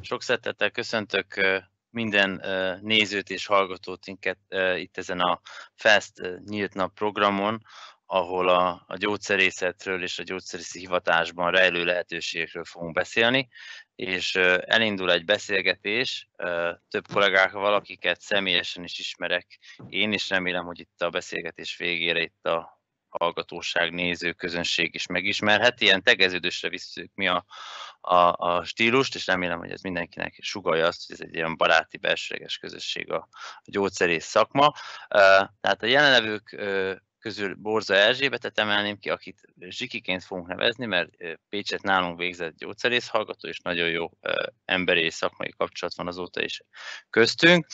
Sok szeretettel köszöntök minden nézőt és hallgatót inket, itt ezen a Fast Nyílt Nap programon, ahol a, a gyógyszerészetről és a gyógyszerészi hivatásban rejlő lehetőségekről fogunk beszélni, és elindul egy beszélgetés több kollégával, akiket személyesen is ismerek én, is remélem, hogy itt a beszélgetés végére itt a hallgatóság, néző, közönség is megismerhet. Ilyen tegeződésre visszük mi a, a, a stílust, és remélem, hogy ez mindenkinek sugalja azt, hogy ez egy ilyen baráti, belsőleges közösség a, a gyógyszerész szakma. Tehát a jelenlevők közül Borza Erzsébetet emelném ki, akit Zsikiként fogunk nevezni, mert Pécset nálunk végzett gyógyszerész hallgató, és nagyon jó emberi és szakmai kapcsolat van azóta is köztünk.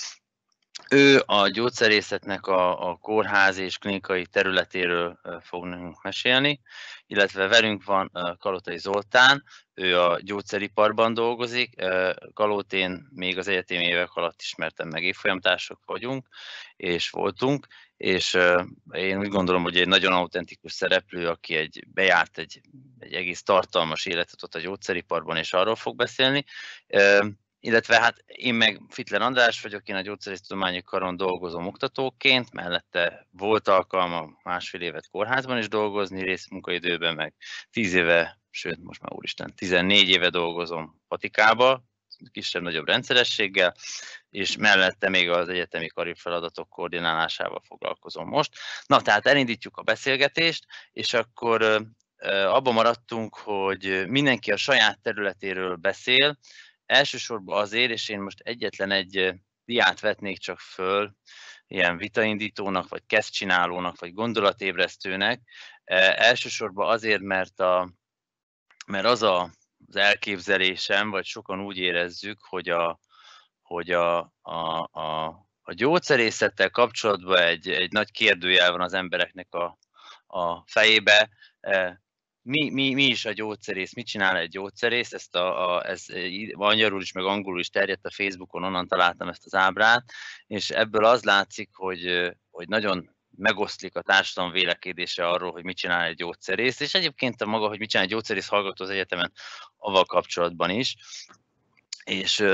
Ő a gyógyszerészetnek a, a kórház és klinikai területéről fog nekünk mesélni, illetve velünk van Kalotai Zoltán, ő a gyógyszeriparban dolgozik. Kalótén még az egyetemi évek alatt ismertem meg, évfolyamtársak vagyunk, és voltunk, és én úgy gondolom, hogy egy nagyon autentikus szereplő, aki egy, bejárt egy, egy egész tartalmas életet ott a gyógyszeriparban, és arról fog beszélni illetve hát én meg Fitler András vagyok, én a gyógyszerésztudományi karon dolgozom oktatóként, mellette volt alkalma másfél évet kórházban is dolgozni, részmunkaidőben meg tíz éve, sőt most már úristen, 14 éve dolgozom patikába, kisebb-nagyobb rendszerességgel, és mellette még az egyetemi karibfeladatok koordinálásával foglalkozom most. Na, tehát elindítjuk a beszélgetést, és akkor abban maradtunk, hogy mindenki a saját területéről beszél, Elsősorban azért, és én most egyetlen egy diát vetnék csak föl, ilyen vitaindítónak, vagy kezdcsinálónak, vagy gondolatébresztőnek. Elsősorban azért, mert, a, mert az a, az elképzelésem, vagy sokan úgy érezzük, hogy a, hogy a, a, a, a gyógyszerészettel kapcsolatban egy, egy nagy kérdőjel van az embereknek a, a fejébe, mi, mi, mi is a gyógyszerész, mit csinál egy gyógyszerész, ezt a, a, ez magyarul is, meg angolul is terjedt a Facebookon, onnan találtam ezt az ábrát, és ebből az látszik, hogy, hogy nagyon megoszlik a társadalom vélekedése arról, hogy mit csinál egy gyógyszerész, és egyébként a maga, hogy mit csinál egy gyógyszerész hallgató az egyetemen, avval kapcsolatban is. És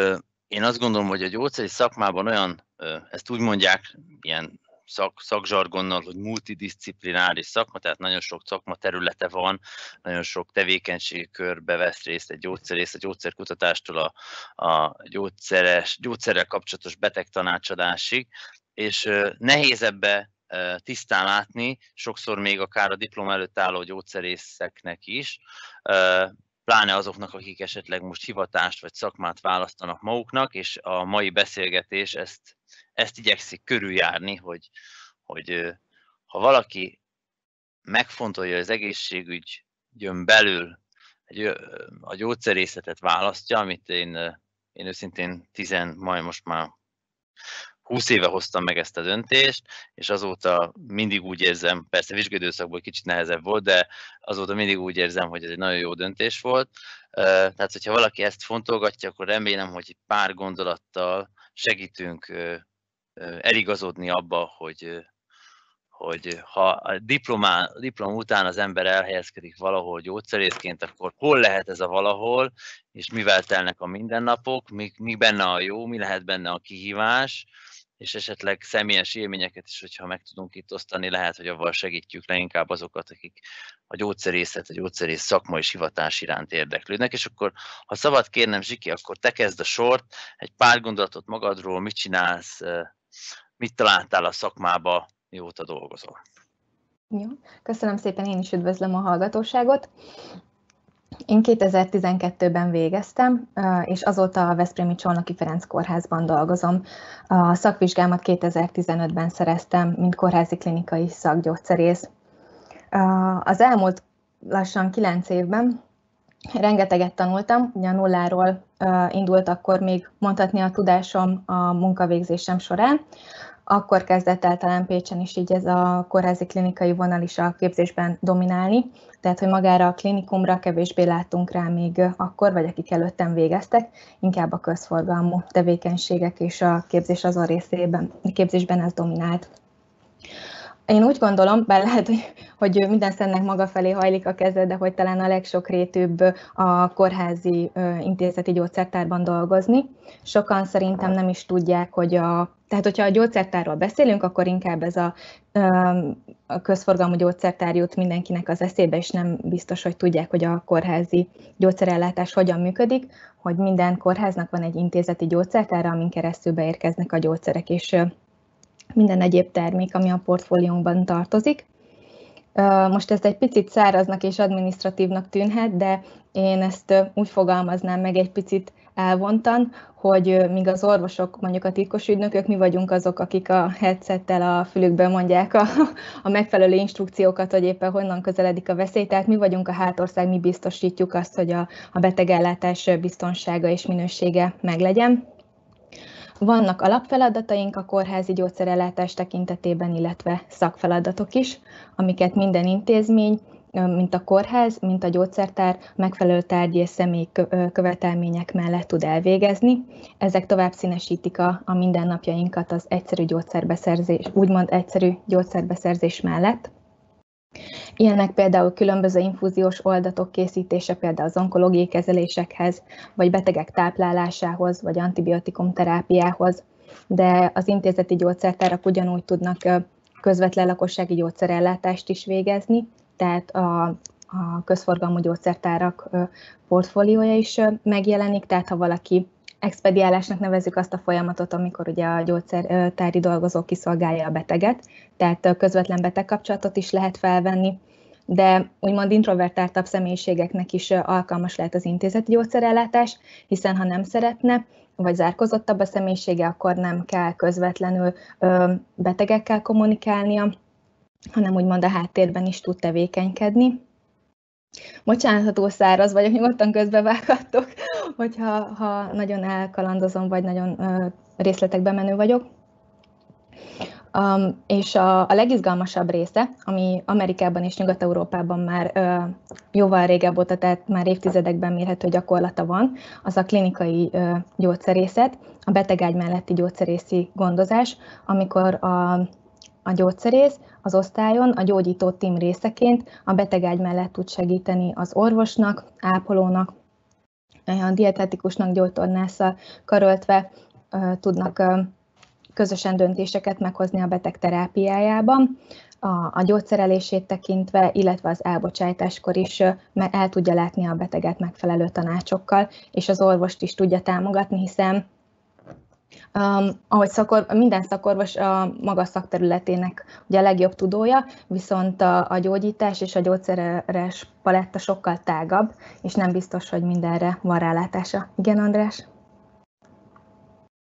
én azt gondolom, hogy a gyógyszerész szakmában olyan, ezt úgy mondják, ilyen szak, szakzsargonnal, hogy multidisciplináris szakma, tehát nagyon sok szakma területe van, nagyon sok körbe vesz részt egy gyógyszerész, a gyógyszerkutatástól a, a gyógyszeres, gyógyszerrel kapcsolatos betegtanácsadásig, és nehéz ebbe tisztán látni, sokszor még akár a diploma előtt álló gyógyszerészeknek is, pláne azoknak, akik esetleg most hivatást vagy szakmát választanak maguknak, és a mai beszélgetés ezt ezt igyekszik körüljárni, hogy, hogy ha valaki megfontolja az egészségügyön belül egy, a gyógyszerészetet választja, amit én, én őszintén tizen, majd most már 20 éve hoztam meg ezt a döntést, és azóta mindig úgy érzem, persze vizsgődőszakból kicsit nehezebb volt, de azóta mindig úgy érzem, hogy ez egy nagyon jó döntés volt. Tehát, hogyha valaki ezt fontolgatja, akkor remélem, hogy pár gondolattal segítünk eligazodni abba, hogy, hogy ha a diplomá, diplom után az ember elhelyezkedik valahol gyógyszerészként, akkor hol lehet ez a valahol, és mivel telnek a mindennapok, mi, mi benne a jó, mi lehet benne a kihívás, és esetleg személyes élményeket is, hogyha meg tudunk itt osztani, lehet, hogy avval segítjük leginkább azokat, akik a gyógyszerészet, a gyógyszerész szakma és hivatás iránt érdeklődnek, és akkor, ha szabad kérnem, Zsiki, akkor te kezd a sort, egy pár gondolatot magadról, mit csinálsz, mit találtál a szakmába, mióta dolgozol? Jó, köszönöm szépen, én is üdvözlöm a hallgatóságot. Én 2012-ben végeztem, és azóta a Veszprémi Csolnoki Ferenc Kórházban dolgozom. A szakvizsgámat 2015-ben szereztem, mint kórházi klinikai szakgyógyszerész. Az elmúlt lassan 9 évben rengeteget tanultam, ugye a nulláról indult akkor még mondhatni a tudásom a munkavégzésem során. Akkor kezdett el talán Pécsen is így ez a kórházi klinikai vonal is a képzésben dominálni, tehát hogy magára a klinikumra kevésbé láttunk rá még akkor, vagy akik előttem végeztek, inkább a közforgalmú tevékenységek és a képzés azon részében, a képzésben ez dominált. Én úgy gondolom, bár lehet, hogy minden szennek maga felé hajlik a keze, de hogy talán a legsokrétűbb a kórházi intézeti gyógyszertárban dolgozni. Sokan szerintem nem is tudják, hogy a tehát, hogyha a gyógyszertárról beszélünk, akkor inkább ez a, a közforgalmú gyógyszertár jut mindenkinek az eszébe, és nem biztos, hogy tudják, hogy a kórházi gyógyszerellátás hogyan működik, hogy minden kórháznak van egy intézeti gyógyszertára, amin keresztül beérkeznek a gyógyszerek, és minden egyéb termék, ami a portfóliónkban tartozik. Most ez egy picit száraznak és administratívnak tűnhet, de én ezt úgy fogalmaznám meg egy picit elvontan, hogy míg az orvosok, mondjuk a titkos ügynökök, mi vagyunk azok, akik a headsettel a fülükbe mondják a, a megfelelő instrukciókat, hogy éppen honnan közeledik a veszély. Tehát mi vagyunk a hátország, mi biztosítjuk azt, hogy a, a betegellátás biztonsága és minősége meglegyen. Vannak alapfeladataink a kórházi gyógyszerellátás tekintetében, illetve szakfeladatok is, amiket minden intézmény mint a kórház, mint a gyógyszertár megfelelő tárgyi és személyi követelmények mellett tud elvégezni. Ezek tovább színesítik a, a mindennapjainkat az egyszerű gyógyszerbeszerzés, úgymond egyszerű gyógyszerbeszerzés mellett. Ilyenek például különböző infúziós oldatok készítése például az onkológiai kezelésekhez, vagy betegek táplálásához, vagy antibiotikum terápiához, de az intézeti gyógyszertárak ugyanúgy tudnak közvetlen lakossági gyógyszerellátást is végezni, tehát a, a közforgalmú gyógyszertárak portfóliója is megjelenik, tehát ha valaki expediálásnak nevezzük azt a folyamatot, amikor ugye a gyógyszertári dolgozó kiszolgálja a beteget, tehát közvetlen betegkapcsolatot is lehet felvenni, de úgymond introvertáltabb személyiségeknek is alkalmas lehet az intézeti gyógyszerellátás, hiszen ha nem szeretne, vagy zárkozottabb a személyisége, akkor nem kell közvetlenül betegekkel kommunikálnia, hanem úgymond a háttérben is tud tevékenykedni. Bocsánat, ha túl száraz vagyok, nyugodtan közbevághattok, hogyha ha nagyon elkalandozom, vagy nagyon részletekbe menő vagyok. Um, és a, a legizgalmasabb része, ami Amerikában és Nyugat-Európában már uh, jóval régebb óta, tehát már évtizedekben mérhető gyakorlata van, az a klinikai uh, gyógyszerészet, a betegágy melletti gyógyszerészi gondozás, amikor a, a gyógyszerész az osztályon a gyógyító tím részeként a betegágy mellett tud segíteni az orvosnak, ápolónak, a dietetikusnak, gyógytornásszal karöltve tudnak közösen döntéseket meghozni a beteg terápiájában, a, a gyógyszerelését tekintve, illetve az elbocsájtáskor is el tudja látni a beteget megfelelő tanácsokkal, és az orvost is tudja támogatni, hiszen Um, ahogy szakor, minden szakorvos a maga szakterületének ugye a legjobb tudója, viszont a, a gyógyítás és a gyógyszeres paletta sokkal tágabb, és nem biztos, hogy mindenre van rálátása. Igen, András?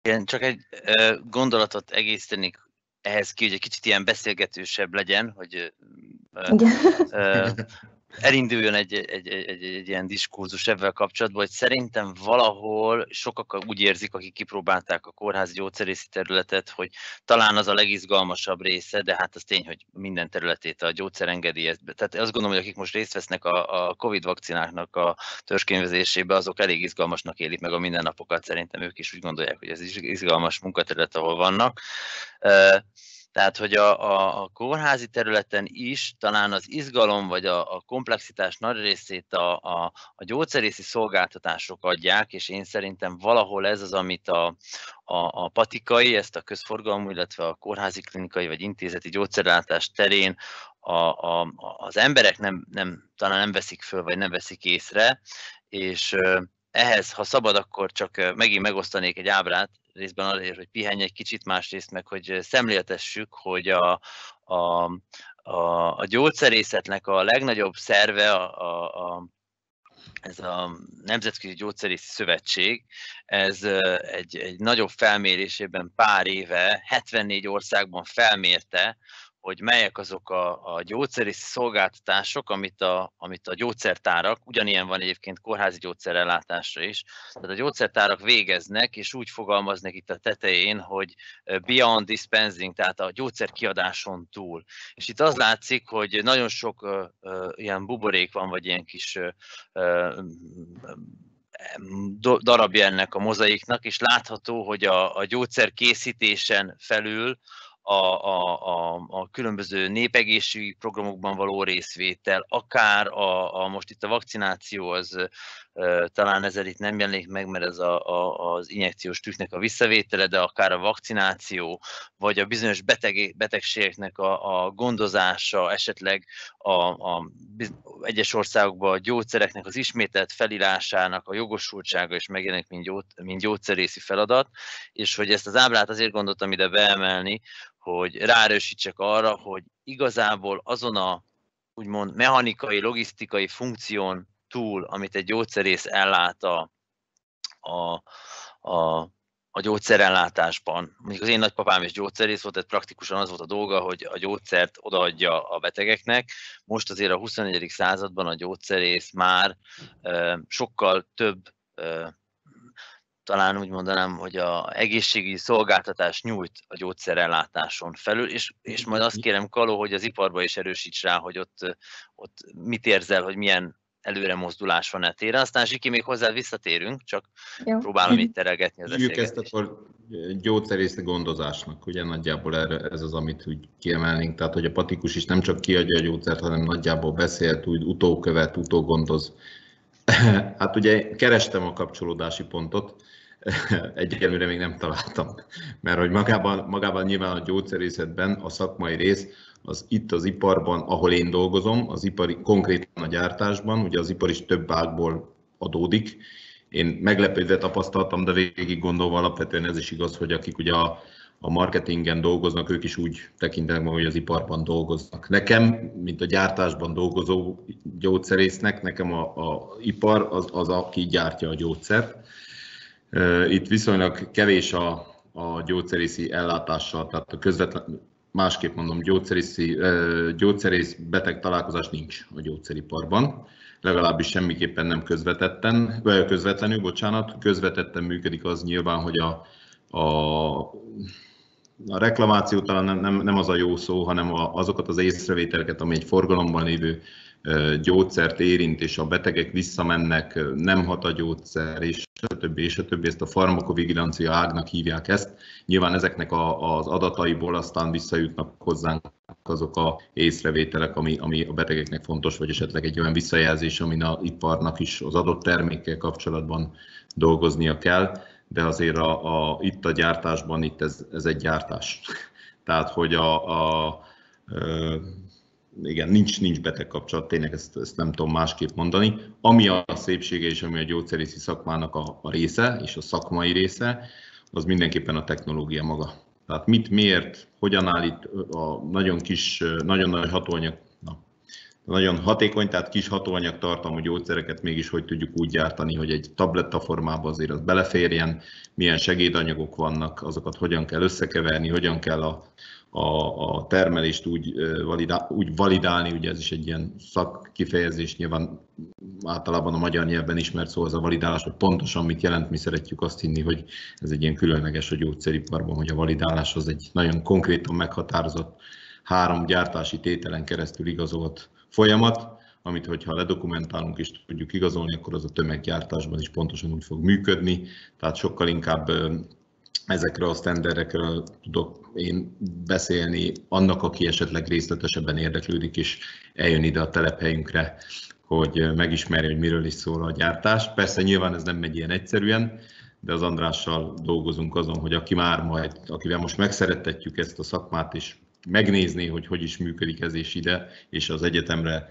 Igen, csak egy ö, gondolatot egésztenik ehhez ki, hogy egy kicsit ilyen beszélgetősebb legyen, hogy ö, ö, elinduljon egy, egy, egy, egy, egy ilyen diskurzus ebben kapcsolatban, hogy szerintem valahol sokak úgy érzik, akik kipróbálták a kórházi gyógyszerészi területet, hogy talán az a legizgalmasabb része, de hát az tény, hogy minden területét a gyógyszer engedélyez. Tehát azt gondolom, hogy akik most részt vesznek a, a Covid vakcináknak a törzskönyvezésébe, azok elég izgalmasnak élik meg a mindennapokat. Szerintem ők is úgy gondolják, hogy ez izgalmas munkaterület, ahol vannak. Tehát, hogy a, a, a kórházi területen is talán az izgalom vagy a, a komplexitás nagy részét a, a, a gyógyszerészi szolgáltatások adják, és én szerintem valahol ez az, amit a, a, a patikai, ezt a közforgalmú, illetve a kórházi klinikai vagy intézeti gyógyszerellátás terén a, a, az emberek nem, nem, talán nem veszik föl, vagy nem veszik észre, és ehhez, ha szabad, akkor csak megint megosztanék egy ábrát, részben azért, hogy pihenj egy kicsit, másrészt meg, hogy szemléltessük, hogy a, a, a, a gyógyszerészetnek a legnagyobb szerve, a, a, a, ez a Nemzetközi Gyógyszerészi Szövetség, ez egy, egy nagyobb felmérésében pár éve 74 országban felmérte, hogy melyek azok a, a gyógyszerészi szolgáltatások, amit a, amit a gyógyszertárak, ugyanilyen van egyébként kórházi gyógyszerellátásra is, tehát a gyógyszertárak végeznek, és úgy fogalmaznak itt a tetején, hogy beyond dispensing, tehát a gyógyszerkiadáson túl. És itt az látszik, hogy nagyon sok uh, uh, ilyen buborék van, vagy ilyen kis uh, darabja ennek a mozaiknak, és látható, hogy a, a gyógyszer készítésen felül a, a, a, a különböző népegészségügyi programokban való részvétel, akár a, a most itt a vakcináció az talán ezzel itt nem jelenik meg, mert ez a, a, az injekciós tüknek a visszavétele, de akár a vakcináció, vagy a bizonyos beteg, betegségeknek a, a gondozása, esetleg a, a egyes országokban a gyógyszereknek az ismételt felírásának a jogosultsága is megjelenik, mint, gyó, mint gyógyszerészi feladat, és hogy ezt az ábrát azért gondoltam ide beemelni, hogy ráerősítsek arra, hogy igazából azon a úgymond mechanikai, logisztikai funkción túl, amit egy gyógyszerész ellát a, a, a, a gyógyszerellátásban. Mondjuk az én nagypapám is gyógyszerész volt, tehát praktikusan az volt a dolga, hogy a gyógyszert odaadja a betegeknek. Most azért a 21. században a gyógyszerész már e, sokkal több e, talán úgy mondanám, hogy a egészségügyi szolgáltatás nyújt a gyógyszerellátáson felül, és, és majd azt kérem Kaló, hogy az iparba is erősíts rá, hogy ott, ott mit érzel, hogy milyen előre mozdulás van etére. Aztán Zsiki, még hozzá visszatérünk, csak Jó. próbálom itt terelgetni az Hívjuk ezt akkor gyógyszerészi gondozásnak, ugye nagyjából erre, ez az, amit úgy kiemelnénk, tehát hogy a patikus is nem csak kiadja a gyógyszert, hanem nagyjából beszélt, úgy utókövet, utógondoz. hát ugye kerestem a kapcsolódási pontot, egyelőre még nem találtam, mert hogy magában, magában nyilván a gyógyszerészetben a szakmai rész az itt az iparban, ahol én dolgozom, az ipari, konkrétan a gyártásban, ugye az ipar is több ágból adódik. Én meglepődve tapasztaltam, de végig gondolva alapvetően ez is igaz, hogy akik ugye a, a marketingen dolgoznak, ők is úgy tekintenek, hogy az iparban dolgoznak. Nekem, mint a gyártásban dolgozó gyógyszerésznek, nekem a, a ipar az, az, aki gyártja a gyógyszert. Itt viszonylag kevés a, a gyógyszerészi ellátással, tehát a közvetlen, másképp mondom, gyógyszerészi, gyógyszerész beteg találkozás nincs a gyógyszeriparban, legalábbis semmiképpen nem közvetetten, vagy közvetlenül, bocsánat, közvetetten működik az nyilván, hogy a, a, a reklamáció talán nem, nem, nem az a jó szó, hanem a, azokat az észrevételeket, ami egy forgalomban lévő gyógyszert érint, és a betegek visszamennek, nem hat a gyógyszer, és többi, és a többi, ezt a farmakovigilancia ágnak hívják ezt. Nyilván ezeknek a, az adataiból aztán visszajutnak hozzánk azok a észrevételek, ami, ami a betegeknek fontos, vagy esetleg egy olyan visszajelzés, amin a iparnak is az adott termékkel kapcsolatban dolgoznia kell, de azért a, a, itt a gyártásban itt ez, ez egy gyártás. Tehát, hogy a, a, a igen, nincs, nincs beteg kapcsolat, tényleg ezt, ezt nem tudom másképp mondani. Ami a szépsége és ami a gyógyszerészi szakmának a, a része, és a szakmai része, az mindenképpen a technológia maga. Tehát mit, miért, hogyan állít a nagyon kis, nagyon nagy hatóanyag, na, nagyon hatékony, tehát kis hatóanyag tartalmú gyógyszereket mégis hogy tudjuk úgy gyártani, hogy egy tabletta formában azért az beleférjen, milyen segédanyagok vannak, azokat hogyan kell összekeverni, hogyan kell a, a, a termelést úgy, validál, úgy validálni, ugye ez is egy ilyen szakkifejezés, nyilván általában a magyar nyelvben ismert szó az a validálás, hogy pontosan mit jelent, mi szeretjük azt hinni, hogy ez egy ilyen különleges a gyógyszeriparban, hogy a validálás az egy nagyon konkrétan meghatározott három gyártási tételen keresztül igazolt folyamat, amit hogyha ledokumentálunk és tudjuk igazolni, akkor az a tömeggyártásban is pontosan úgy fog működni, tehát sokkal inkább ezekről a sztenderekről tudok én beszélni annak, aki esetleg részletesebben érdeklődik, és eljön ide a telephelyünkre, hogy megismerje, hogy miről is szól a gyártás. Persze nyilván ez nem megy ilyen egyszerűen, de az Andrással dolgozunk azon, hogy aki már majd, akivel most megszerettetjük ezt a szakmát, és megnézni, hogy hogy is működik ez és ide, és az egyetemre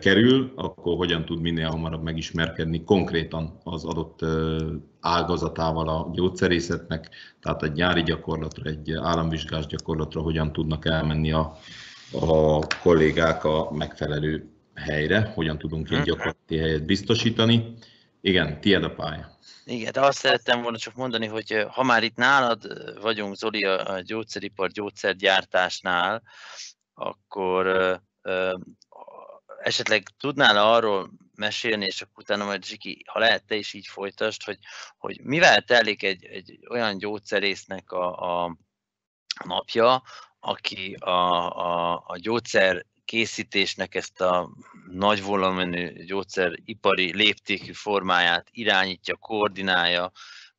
kerül, akkor hogyan tud minél hamarabb megismerkedni konkrétan az adott ágazatával a gyógyszerészetnek, tehát egy nyári gyakorlatra, egy államvizsgás gyakorlatra hogyan tudnak elmenni a, a kollégák a megfelelő helyre, hogyan tudunk egy gyakorlati helyet biztosítani. Igen, tiéd a pálya. Igen, de azt szerettem volna csak mondani, hogy ha már itt nálad vagyunk, Zoli, a gyógyszeripar gyógyszergyártásnál, akkor esetleg tudnál arról mesélni, és akkor utána majd Zsiki, ha lehet, te is így folytasd, hogy, hogy mivel telik egy, egy olyan gyógyszerésznek a, a napja, aki a, a, a gyógyszer készítésnek ezt a nagy volumenű gyógyszeripari léptékű formáját irányítja, koordinálja,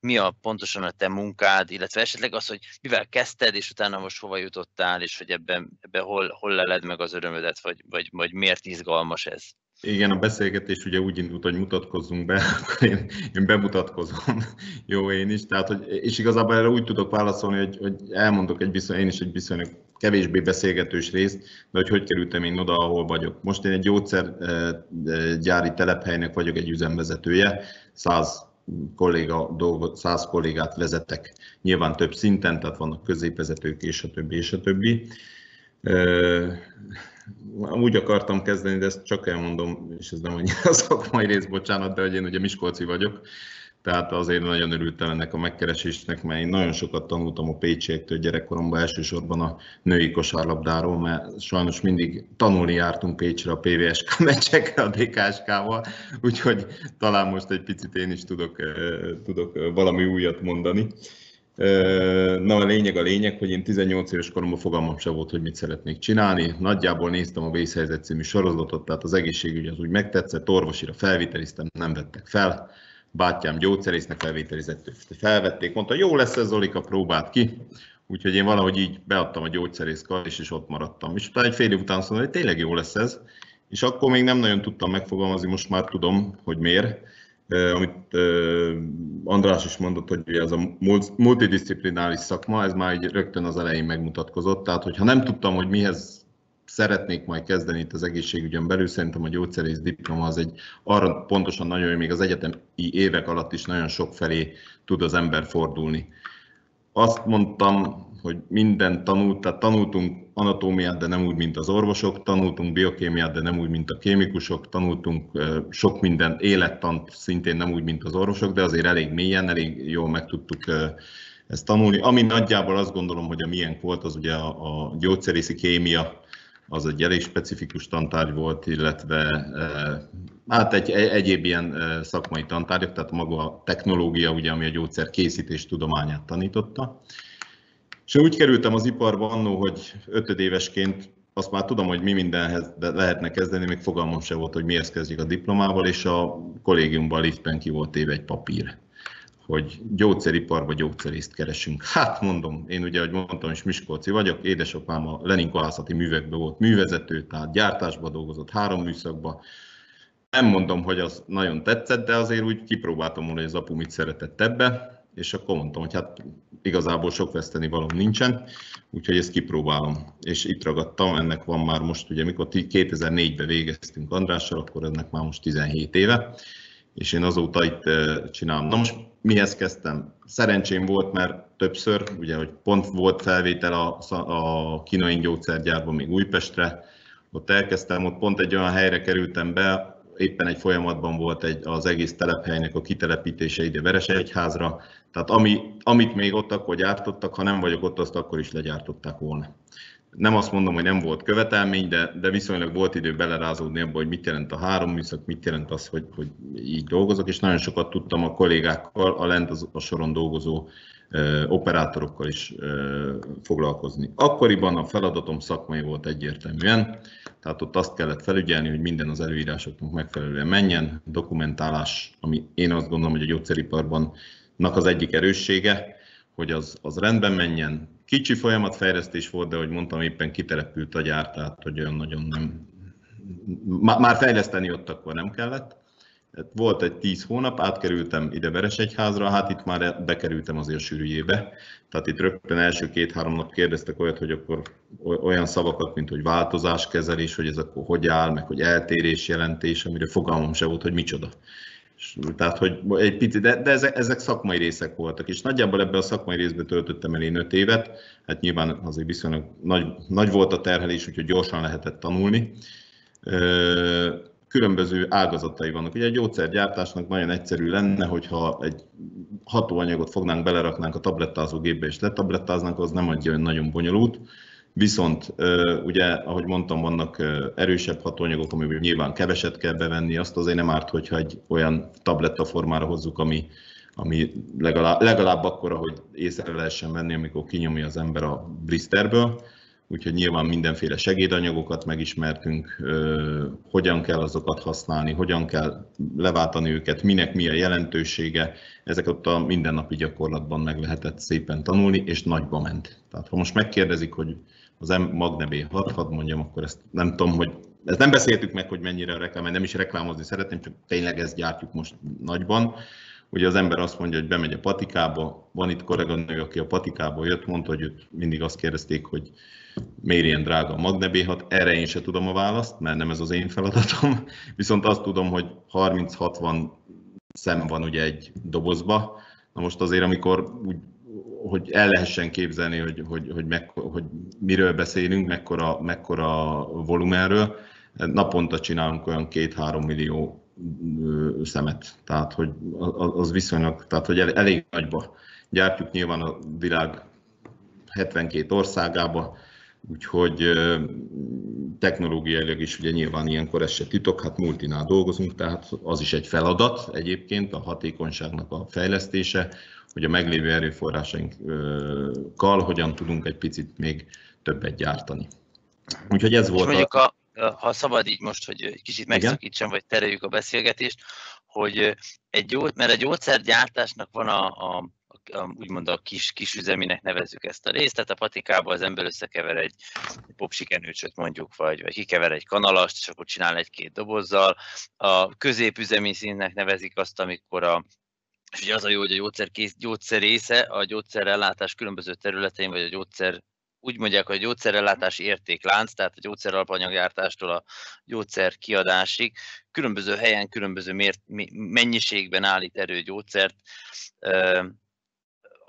mi a pontosan a te munkád, illetve esetleg az, hogy mivel kezdted, és utána most hova jutottál, és hogy ebben, ebben hol, hol leled meg az örömödet, vagy, vagy, vagy miért izgalmas ez? Igen, a beszélgetés ugye úgy indult, hogy mutatkozzunk be, akkor én, én bemutatkozom, jó én is, tehát, hogy, és igazából erre úgy tudok válaszolni, hogy, hogy elmondok egy viszony, én is egy viszonylag kevésbé beszélgetős részt, de hogy hogy kerültem én oda, ahol vagyok. Most én egy gyógyszergyári telephelynek vagyok egy üzemvezetője, száz kolléga dolgot, száz kollégát vezetek, nyilván több szinten, tehát vannak középvezetők és a többi, és a többi. Úgy akartam kezdeni, de ezt csak elmondom, és ez nem annyira szakmai rész, bocsánat, de hogy én ugye Miskolci vagyok, tehát azért nagyon örültem ennek a megkeresésnek, mert én nagyon sokat tanultam a Pécsiektől gyerekkoromban, elsősorban a női kosárlabdáról, mert sajnos mindig tanulni jártunk Pécsre a PVSK meccsekre a DKSK-val, úgyhogy talán most egy picit én is tudok, tudok valami újat mondani. Na a lényeg a lényeg, hogy én 18 éves koromban fogalmam sem volt, hogy mit szeretnék csinálni. Nagyjából néztem a Vészhelyzet című sorozatot, tehát az egészségügy az úgy megtetszett, orvosira felviteliztem, nem vettek fel bátyám gyógyszerésznek felvételizett, felvették, mondta, jó lesz ez Zolika, próbált ki. Úgyhogy én valahogy így beadtam a gyógyszerész és, és ott maradtam. És utána egy fél év után azt mondom, hogy tényleg jó lesz ez. És akkor még nem nagyon tudtam megfogalmazni, most már tudom, hogy miért. Amit András is mondott, hogy ez a multidisziplináris szakma, ez már így rögtön az elején megmutatkozott. Tehát, hogyha nem tudtam, hogy mihez szeretnék majd kezdeni itt az egészségügyen belül, szerintem a gyógyszerész diploma az egy arra pontosan nagyon, hogy még az egyetemi évek alatt is nagyon sok felé tud az ember fordulni. Azt mondtam, hogy minden tanult, tehát tanultunk anatómiát, de nem úgy, mint az orvosok, tanultunk biokémiát, de nem úgy, mint a kémikusok, tanultunk sok minden élettant, szintén nem úgy, mint az orvosok, de azért elég mélyen, elég jól meg tudtuk ezt tanulni. Ami nagyjából azt gondolom, hogy a milyen volt, az ugye a, a gyógyszerészi kémia, az egy elég specifikus tantárgy volt, illetve eh, hát egy, egyéb ilyen eh, szakmai tantárgyak, tehát maga a technológia, ugye, ami a gyógyszer készítés tudományát tanította. És úgy kerültem az iparba annó, hogy ötödévesként azt már tudom, hogy mi mindenhez lehetne kezdeni, még fogalmam se volt, hogy mihez kezdjük a diplomával, és a kollégiumban liftben ki volt éve egy papír hogy gyógyszeriparba gyógyszerészt keresünk. Hát mondom, én ugye, ahogy mondtam is Miskolci vagyok, édesapám a Lenin kohászati művekben volt művezető, tehát gyártásban dolgozott három műszakban. Nem mondom, hogy az nagyon tetszett, de azért úgy kipróbáltam volna, hogy az apu mit szeretett ebbe, és akkor mondtam, hogy hát igazából sok veszteni való nincsen, úgyhogy ezt kipróbálom. És itt ragadtam, ennek van már most, ugye mikor 2004-ben végeztünk Andrással, akkor ennek már most 17 éve, és én azóta itt csinálom. Na most mihez kezdtem? Szerencsém volt, mert többször, ugye, hogy pont volt felvétel a, a kínai gyógyszergyárban még Újpestre, ott elkezdtem, ott pont egy olyan helyre kerültem be, éppen egy folyamatban volt egy, az egész telephelynek a kitelepítése ide Veresegyházra, tehát ami, amit még ott akkor gyártottak, ha nem vagyok ott, azt akkor is legyártották volna nem azt mondom, hogy nem volt követelmény, de, de viszonylag volt idő belerázódni abba, hogy mit jelent a három műszak, mit jelent az, hogy, hogy így dolgozok, és nagyon sokat tudtam a kollégákkal, a lent az, a soron dolgozó ö, operátorokkal is ö, foglalkozni. Akkoriban a feladatom szakmai volt egyértelműen, tehát ott azt kellett felügyelni, hogy minden az előírásoknak megfelelően menjen, dokumentálás, ami én azt gondolom, hogy a gyógyszeriparban az egyik erőssége, hogy az, az rendben menjen, Kicsi folyamatfejlesztés volt, de ahogy mondtam, éppen kitelepült a gyár, tehát hogy olyan nagyon nem... Már fejleszteni ott akkor nem kellett. Volt egy tíz hónap, átkerültem ide Veresegyházra, hát itt már bekerültem azért sűrűjébe. Tehát itt rögtön első két-három nap kérdeztek olyat, hogy akkor olyan szavakat, mint hogy változáskezelés, hogy ez akkor hogy áll, meg hogy eltérés jelentés, amire fogalmam se volt, hogy micsoda. Tehát, hogy egy picit, de, de ezek, szakmai részek voltak, és nagyjából ebben a szakmai részben töltöttem el én öt évet, hát nyilván azért viszonylag nagy, nagy volt a terhelés, úgyhogy gyorsan lehetett tanulni. Különböző ágazatai vannak. Ugye a gyógyszergyártásnak nagyon egyszerű lenne, hogyha egy hatóanyagot fognánk, beleraknánk a tablettázógépbe és letablettáznánk, az nem adja olyan nagyon bonyolult. Viszont ugye, ahogy mondtam, vannak erősebb hatóanyagok, amiből nyilván keveset kell bevenni, azt azért nem árt, hogyha egy olyan tabletta formára hozzuk, ami, ami legalább, legalább akkor, hogy észre lehessen venni, amikor kinyomja az ember a blisterből. úgyhogy nyilván mindenféle segédanyagokat megismertünk, hogyan kell azokat használni, hogyan kell leváltani őket, minek mi a jelentősége, ezeket a mindennapi gyakorlatban meg lehetett szépen tanulni, és nagyba ment. Tehát ha most megkérdezik, hogy az Magne 6 hadd mondjam, akkor ezt nem tudom, hogy ezt nem beszéltük meg, hogy mennyire a reklám, nem is reklámozni szeretném, csak tényleg ezt gyártjuk most nagyban. Ugye az ember azt mondja, hogy bemegy a patikába, van itt kolléganő, aki a patikába jött, mondta, hogy őt mindig azt kérdezték, hogy miért ilyen drága a Magne B6, erre én se tudom a választ, mert nem ez az én feladatom, viszont azt tudom, hogy 30-60 szem van ugye egy dobozba, na most azért, amikor úgy, hogy el lehessen képzelni, hogy, hogy, hogy, meg, hogy miről beszélünk, mekkora, mekkora volumenről, naponta csinálunk olyan 2-3 millió szemet, tehát hogy az viszonylag, tehát hogy elég nagyba gyártjuk nyilván a világ 72 országába, úgyhogy technológiailag is ugye nyilván ilyenkor ez se titok, hát multinál dolgozunk, tehát az is egy feladat egyébként a hatékonyságnak a fejlesztése, hogy a meglévő erőforrásainkkal hogyan tudunk egy picit még többet gyártani. Úgyhogy ez volt. Mondjuk a, ha szabad így most, hogy egy kicsit megszakítsam, vagy tereljük a beszélgetést, hogy egy jó, mert a gyógyszergyártásnak van a, a, a úgymond a kis, kis üzeminek nevezzük ezt a részt, tehát a patikába az ember összekever egy, popsikenőcsöt mondjuk, vagy, vagy kikever egy kanalast, és akkor csinál egy-két dobozzal. A középüzemi szintnek nevezik azt, amikor a, és ugye az a jó, hogy a gyógyszer, kész, gyógyszer része a gyógyszerellátás különböző területein, vagy a gyógyszer úgy mondják, hogy a gyógyszerellátási értéklánc, tehát a gyógyszeralapanyaggyártástól a gyógyszer kiadásig, különböző helyen, különböző mért, mennyiségben állít erő gyógyszert.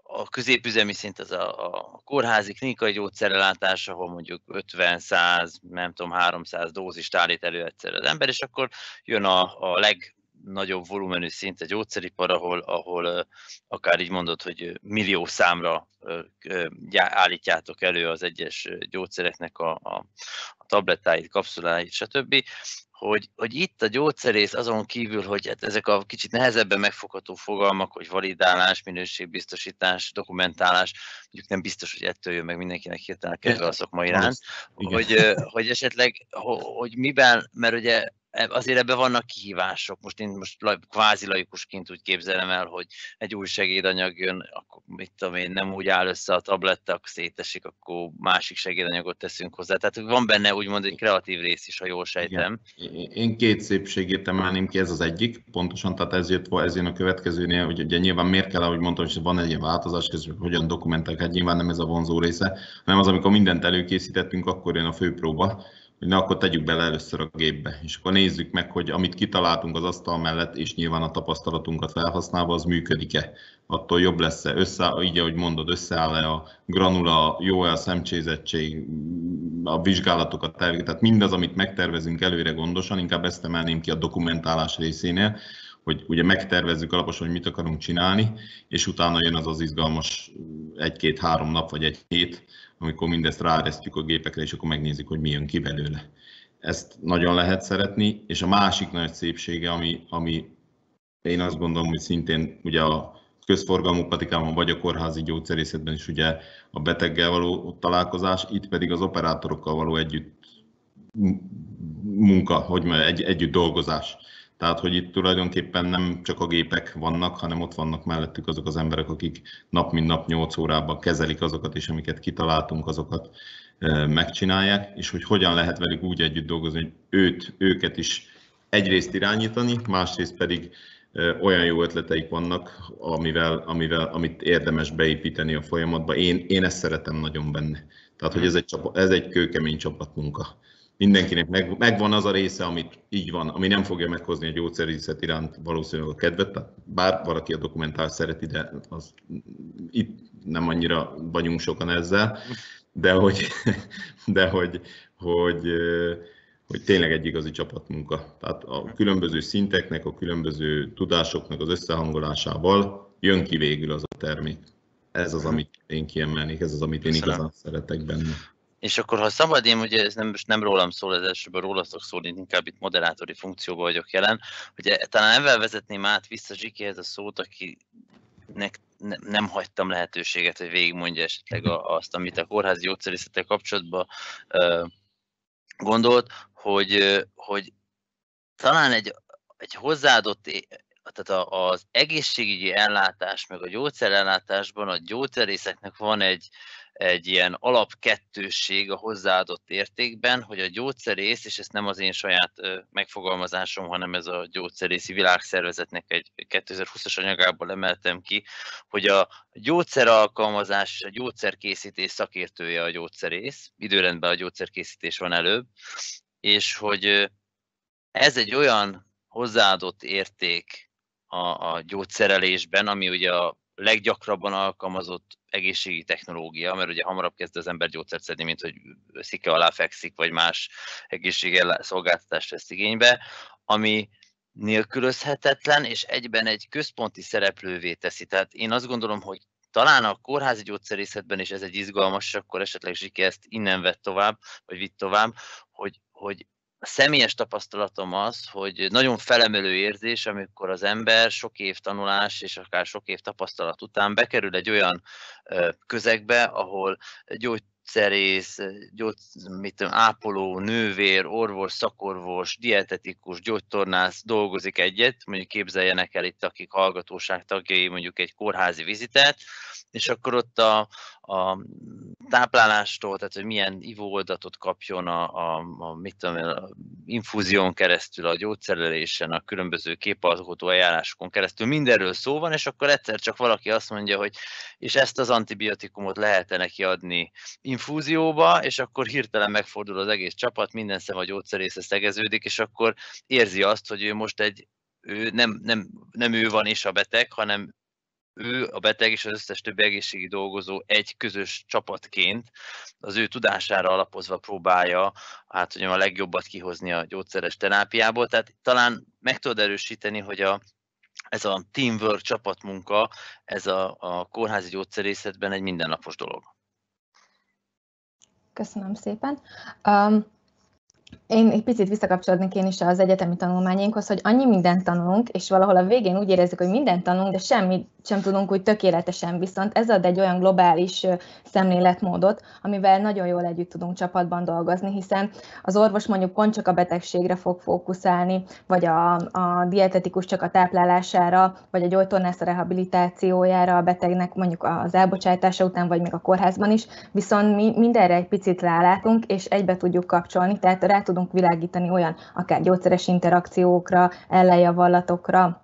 A középüzemi szint az a, a kórházi klinikai gyógyszerellátás, ahol mondjuk 50-100, nem tudom, 300 dózist állít elő egyszer az ember, és akkor jön a, a leg nagyobb volumenű szint a gyógyszeripar, ahol, ahol akár így mondod, hogy millió számra állítjátok elő az egyes gyógyszereknek a, a, a tablettáit, kapszuláit, stb. Hogy, hogy itt a gyógyszerész azon kívül, hogy hát ezek a kicsit nehezebben megfogható fogalmak, hogy validálás, minőségbiztosítás, dokumentálás, mondjuk nem biztos, hogy ettől jön meg mindenkinek hirtelen kedve a szakma iránt, hogy, hogy esetleg, hogy miben, mert ugye azért ebben vannak kihívások. Most én most kvázi laikusként úgy képzelem el, hogy egy új segédanyag jön, akkor mit tudom én, nem úgy áll össze a tabletta, akkor szétesik, akkor másik segédanyagot teszünk hozzá. Tehát van benne úgymond egy kreatív rész is, ha jól sejtem. Igen. Én két szépségét emelném ki, ez az egyik, pontosan, tehát ez jött, ez jön a következőnél, hogy ugye nyilván miért kell, ahogy mondtam, hogy van egy ilyen változás, hogy hogyan dokumentálják, hát nyilván nem ez a vonzó része, hanem az, amikor mindent előkészítettünk, akkor jön a főpróba, hogy na akkor tegyük bele először a gépbe, és akkor nézzük meg, hogy amit kitaláltunk az asztal mellett, és nyilván a tapasztalatunkat felhasználva, az működik-e. Attól jobb lesz-e, össze, így ahogy mondod, összeáll-e a granula, jó-e a szemcsézettség, a vizsgálatokat tervezik, tehát mindaz, amit megtervezünk előre gondosan, inkább ezt emelném ki a dokumentálás részénél, hogy ugye megtervezzük alaposan, hogy mit akarunk csinálni, és utána jön az az izgalmas egy-két-három nap vagy egy hét, amikor mindezt ráeresztjük a gépekre, és akkor megnézzük, hogy mi jön ki belőle. Ezt nagyon lehet szeretni, és a másik nagy szépsége, ami, ami én azt gondolom, hogy szintén ugye a közforgalmú patikában vagy a kórházi gyógyszerészetben is ugye a beteggel való találkozás, itt pedig az operátorokkal való együtt munka, hogy mondjam, egy, együtt dolgozás. Tehát, hogy itt tulajdonképpen nem csak a gépek vannak, hanem ott vannak mellettük azok az emberek, akik nap mint nap 8 órában kezelik azokat, és amiket kitaláltunk, azokat megcsinálják, és hogy hogyan lehet velük úgy együtt dolgozni, hogy őt, őket is egyrészt irányítani, másrészt pedig olyan jó ötleteik vannak, amivel, amivel, amit érdemes beépíteni a folyamatba. Én, én ezt szeretem nagyon benne. Tehát, hogy ez egy, ez egy kőkemény csapatmunka mindenkinek meg, megvan az a része, amit így van, ami nem fogja meghozni a gyógyszerészet iránt valószínűleg a kedvet, tehát bár valaki a dokumentál szereti, de az, itt nem annyira vagyunk sokan ezzel, de hogy, de hogy, hogy, hogy tényleg egy igazi csapatmunka. Tehát a különböző szinteknek, a különböző tudásoknak az összehangolásával jön ki végül az a termék. Ez az, amit én kiemelnék, ez az, amit én igazán szeretek benne. És akkor, ha szabad, én ugye ez nem, nem rólam szól, ez elsőben rólatok szól, én inkább itt moderátori funkcióban vagyok jelen, hogy talán ebben vezetném át vissza Zsikihez a szót, aki nek nem hagytam lehetőséget, hogy végigmondja esetleg azt, amit a kórházi gyógyszerészettel kapcsolatban gondolt, hogy, hogy talán egy, egy hozzáadott tehát az egészségügyi ellátás, meg a gyógyszerellátásban a gyógyszerészeknek van egy, egy ilyen alapkettősség a hozzáadott értékben, hogy a gyógyszerész, és ezt nem az én saját megfogalmazásom, hanem ez a gyógyszerészi világszervezetnek egy 2020-as anyagából emeltem ki, hogy a gyógyszeralkalmazás és a gyógyszerkészítés szakértője a gyógyszerész, időrendben a gyógyszerkészítés van előbb, és hogy ez egy olyan hozzáadott érték a, a gyógyszerelésben, ami ugye a leggyakrabban alkalmazott egészségi technológia, mert ugye hamarabb kezd az ember gyógyszert szedni, mint hogy szike alá fekszik, vagy más egészségi szolgáltatást vesz igénybe, ami nélkülözhetetlen, és egyben egy központi szereplővé teszi. Tehát én azt gondolom, hogy talán a kórházi gyógyszerészetben is ez egy izgalmas, és akkor esetleg Zsike ezt innen vett tovább, vagy vitt tovább, hogy, hogy a személyes tapasztalatom az, hogy nagyon felemelő érzés, amikor az ember sok év tanulás és akár sok év tapasztalat után bekerül egy olyan közegbe, ahol gyógy gyógyszerész, gyógy, mit tudom, ápoló, nővér, orvos, szakorvos, dietetikus, gyógytornász dolgozik egyet, mondjuk képzeljenek el itt, akik hallgatóság tagjai, mondjuk egy kórházi vizitet, és akkor ott a, a táplálástól, tehát hogy milyen ivóoldatot kapjon a, a, a, mit tudom, a infúzión keresztül, a gyógyszerelésen, a különböző képalkotó eljárásokon keresztül, mindenről szó van, és akkor egyszer csak valaki azt mondja, hogy és ezt az antibiotikumot lehet-e neki adni infúzióba, és akkor hirtelen megfordul az egész csapat, minden szem a gyógyszerésze szegeződik, és akkor érzi azt, hogy ő most egy ő nem, nem, nem ő van és a beteg, hanem ő, a beteg és az összes többi egészségi dolgozó egy közös csapatként az ő tudására alapozva próbálja hát, hogy a legjobbat kihozni a gyógyszeres terápiából. Tehát talán meg tudod erősíteni, hogy a, ez a teamwork csapatmunka, ez a, a kórházi gyógyszerészetben egy mindennapos dolog. Köszönöm szépen. Um, én egy picit visszakapcsolódnék én is az egyetemi tanulmányainkhoz, hogy annyi mindent tanulunk, és valahol a végén úgy érezzük, hogy mindent tanulunk, de semmit sem tudunk úgy tökéletesen, viszont ez ad egy olyan globális szemléletmódot, amivel nagyon jól együtt tudunk csapatban dolgozni, hiszen az orvos mondjuk pont csak a betegségre fog fókuszálni, vagy a, a dietetikus csak a táplálására, vagy a gyógytornász a rehabilitációjára a betegnek mondjuk az elbocsátása után, vagy még a kórházban is, viszont mi mindenre egy picit rálátunk, és egybe tudjuk kapcsolni, tehát rá tudunk világítani olyan akár gyógyszeres interakciókra, ellenjavallatokra,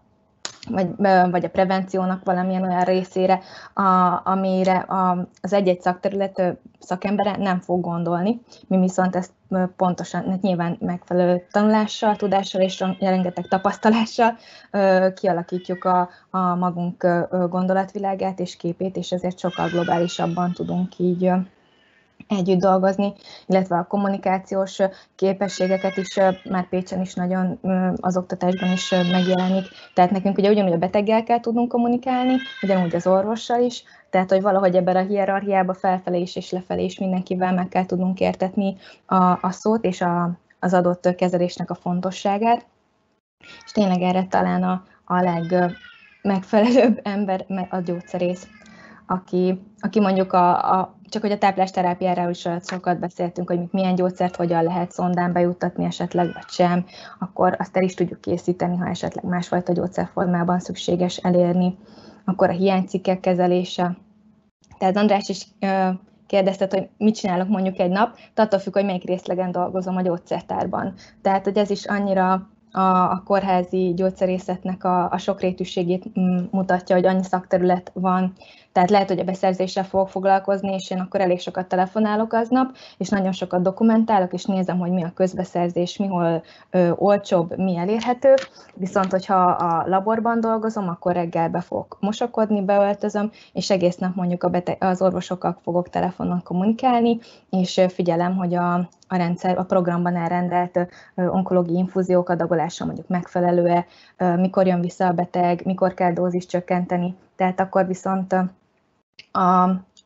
vagy, vagy a prevenciónak valamilyen olyan részére, a, amire a, az egy-egy szakterület szakembere nem fog gondolni. Mi viszont ezt pontosan, hát nyilván megfelelő tanulással, tudással és rengeteg tapasztalással kialakítjuk a, a magunk gondolatvilágát és képét, és ezért sokkal globálisabban tudunk így együtt dolgozni, illetve a kommunikációs képességeket is már Pécsen is nagyon az oktatásban is megjelenik. Tehát nekünk ugye ugyanúgy a beteggel kell tudnunk kommunikálni, ugyanúgy az orvossal is, tehát hogy valahogy ebben a hierarchiába felfelé is és lefelé is mindenkivel meg kell tudnunk értetni a, a szót és a, az adott kezelésnek a fontosságát. És tényleg erre talán a, a legmegfelelőbb ember a gyógyszerész, aki, aki mondjuk a, a csak hogy a táplásterápiáról is sokat beszéltünk, hogy milyen gyógyszert hogyan lehet szondán bejuttatni esetleg, vagy sem, akkor azt el is tudjuk készíteni, ha esetleg másfajta gyógyszerformában szükséges elérni. Akkor a hiánycikkek kezelése. Tehát András is kérdezted, hogy mit csinálok mondjuk egy nap, attól függ, hogy melyik részlegen dolgozom a gyógyszertárban. Tehát, hogy ez is annyira a, a kórházi gyógyszerészetnek a, a sokrétűségét mutatja, hogy annyi szakterület van, tehát lehet, hogy a beszerzéssel fogok foglalkozni, és én akkor elég sokat telefonálok aznap, és nagyon sokat dokumentálok, és nézem, hogy mi a közbeszerzés, mi hol ö, olcsóbb, mi elérhető. Viszont, hogyha a laborban dolgozom, akkor reggel be fogok mosakodni, beöltözöm, és egész nap mondjuk a beteg, az orvosokkal fogok telefonon kommunikálni, és figyelem, hogy a, a rendszer, a programban elrendelt onkológiai infúziók adagolása mondjuk megfelelő-e, mikor jön vissza a beteg, mikor kell dózis csökkenteni, tehát akkor viszont a,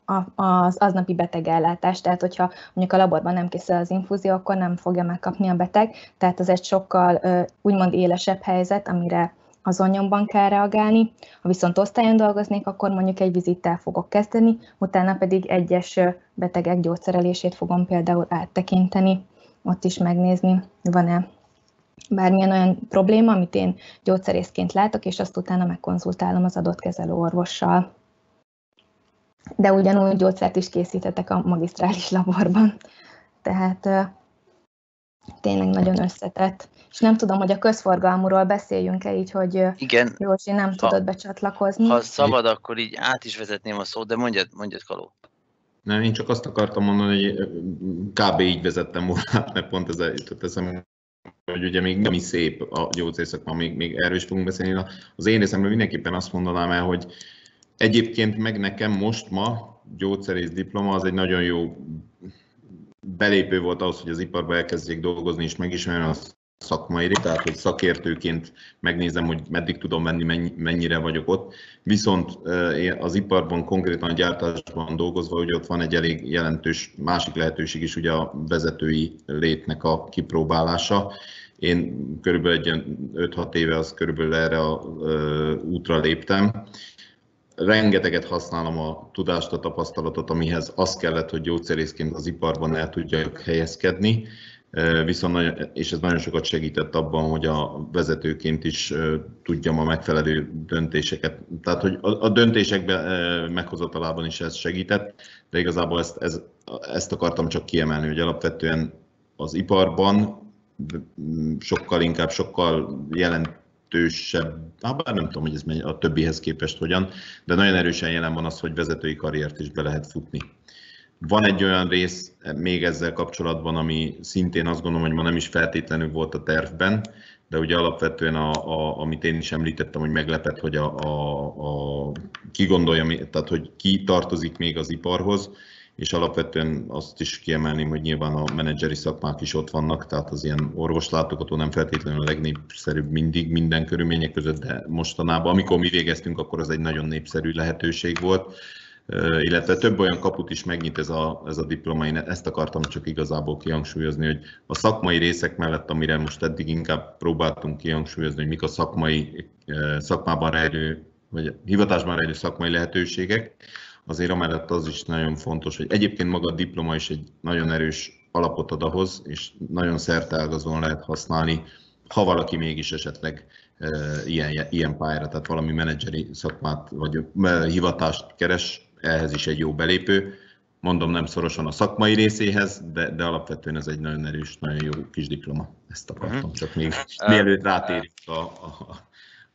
a, az aznapi betegellátás. Tehát, hogyha mondjuk a laborban nem készül az infúzió, akkor nem fogja megkapni a beteg. Tehát ez egy sokkal úgymond élesebb helyzet, amire azon nyomban kell reagálni. Ha viszont osztályon dolgoznék, akkor mondjuk egy vizittel fogok kezdeni, utána pedig egyes betegek gyógyszerelését fogom például áttekinteni, ott is megnézni, van-e bármilyen olyan probléma, amit én gyógyszerészként látok, és azt utána megkonzultálom az adott kezelőorvossal. De ugyanúgy gyógyszert is készíthetek a magisztrális laborban. Tehát tényleg nagyon összetett. És nem tudom, hogy a közforgalmúról beszéljünk-e így, hogy Igen. Józsi nem tudod becsatlakozni. Ha szabad, akkor így át is vezetném a szót, de mondjad, mondjad Kaló. Nem, én csak azt akartam mondani, hogy kb. így vezettem volna, mert pont ez jutott eszembe, hogy ugye még nem is szép a gyógyszerszakma, még, még erről is fogunk beszélni. Az én részemről mindenképpen azt mondanám el, hogy egyébként meg nekem most ma gyógyszerész diploma az egy nagyon jó belépő volt ahhoz, hogy az iparba elkezdjék dolgozni, és megismerni a szakmai tehát hogy szakértőként megnézem, hogy meddig tudom menni, mennyire vagyok ott. Viszont az iparban, konkrétan a gyártásban dolgozva, hogy ott van egy elég jelentős másik lehetőség is, ugye a vezetői létnek a kipróbálása. Én körülbelül egy 5-6 éve az körülbelül erre a útra léptem, rengeteget használom a tudást, a tapasztalatot, amihez az kellett, hogy gyógyszerészként az iparban el tudjak helyezkedni, viszont és ez nagyon sokat segített abban, hogy a vezetőként is tudjam a megfelelő döntéseket, tehát hogy a, a döntésekbe meghozatalában is ez segített, de igazából ezt, ez, ezt akartam csak kiemelni, hogy alapvetően az iparban sokkal inkább, sokkal jelent jelentősebb, bár nem tudom, hogy ez a többihez képest hogyan, de nagyon erősen jelen van az, hogy vezetői karriert is be lehet futni. Van egy olyan rész még ezzel kapcsolatban, ami szintén azt gondolom, hogy ma nem is feltétlenül volt a tervben, de ugye alapvetően, a, a, amit én is említettem, hogy meglepett, hogy a, a, a, ki gondolja, tehát hogy ki tartozik még az iparhoz, és alapvetően azt is kiemelném, hogy nyilván a menedzseri szakmák is ott vannak, tehát az ilyen orvoslátogató nem feltétlenül a legnépszerűbb mindig minden körülmények között, de mostanában, amikor mi végeztünk, akkor az egy nagyon népszerű lehetőség volt, illetve több olyan kaput is megnyit ez a, ez a diploma, én ezt akartam csak igazából kihangsúlyozni, hogy a szakmai részek mellett, amire most eddig inkább próbáltunk kihangsúlyozni, hogy mik a szakmai, szakmában rejlő, vagy hivatásban rejlő szakmai lehetőségek, azért amellett az is nagyon fontos, hogy egyébként maga a diploma is egy nagyon erős alapot ad ahhoz, és nagyon szerteágazóan lehet használni, ha valaki mégis esetleg e, ilyen, ilyen pályára, tehát valami menedzseri szakmát vagy hivatást keres, ehhez is egy jó belépő. Mondom nem szorosan a szakmai részéhez, de, de alapvetően ez egy nagyon erős, nagyon jó kis diploma. Ezt akartam, uh-huh. csak még mielőtt rátérünk a, a,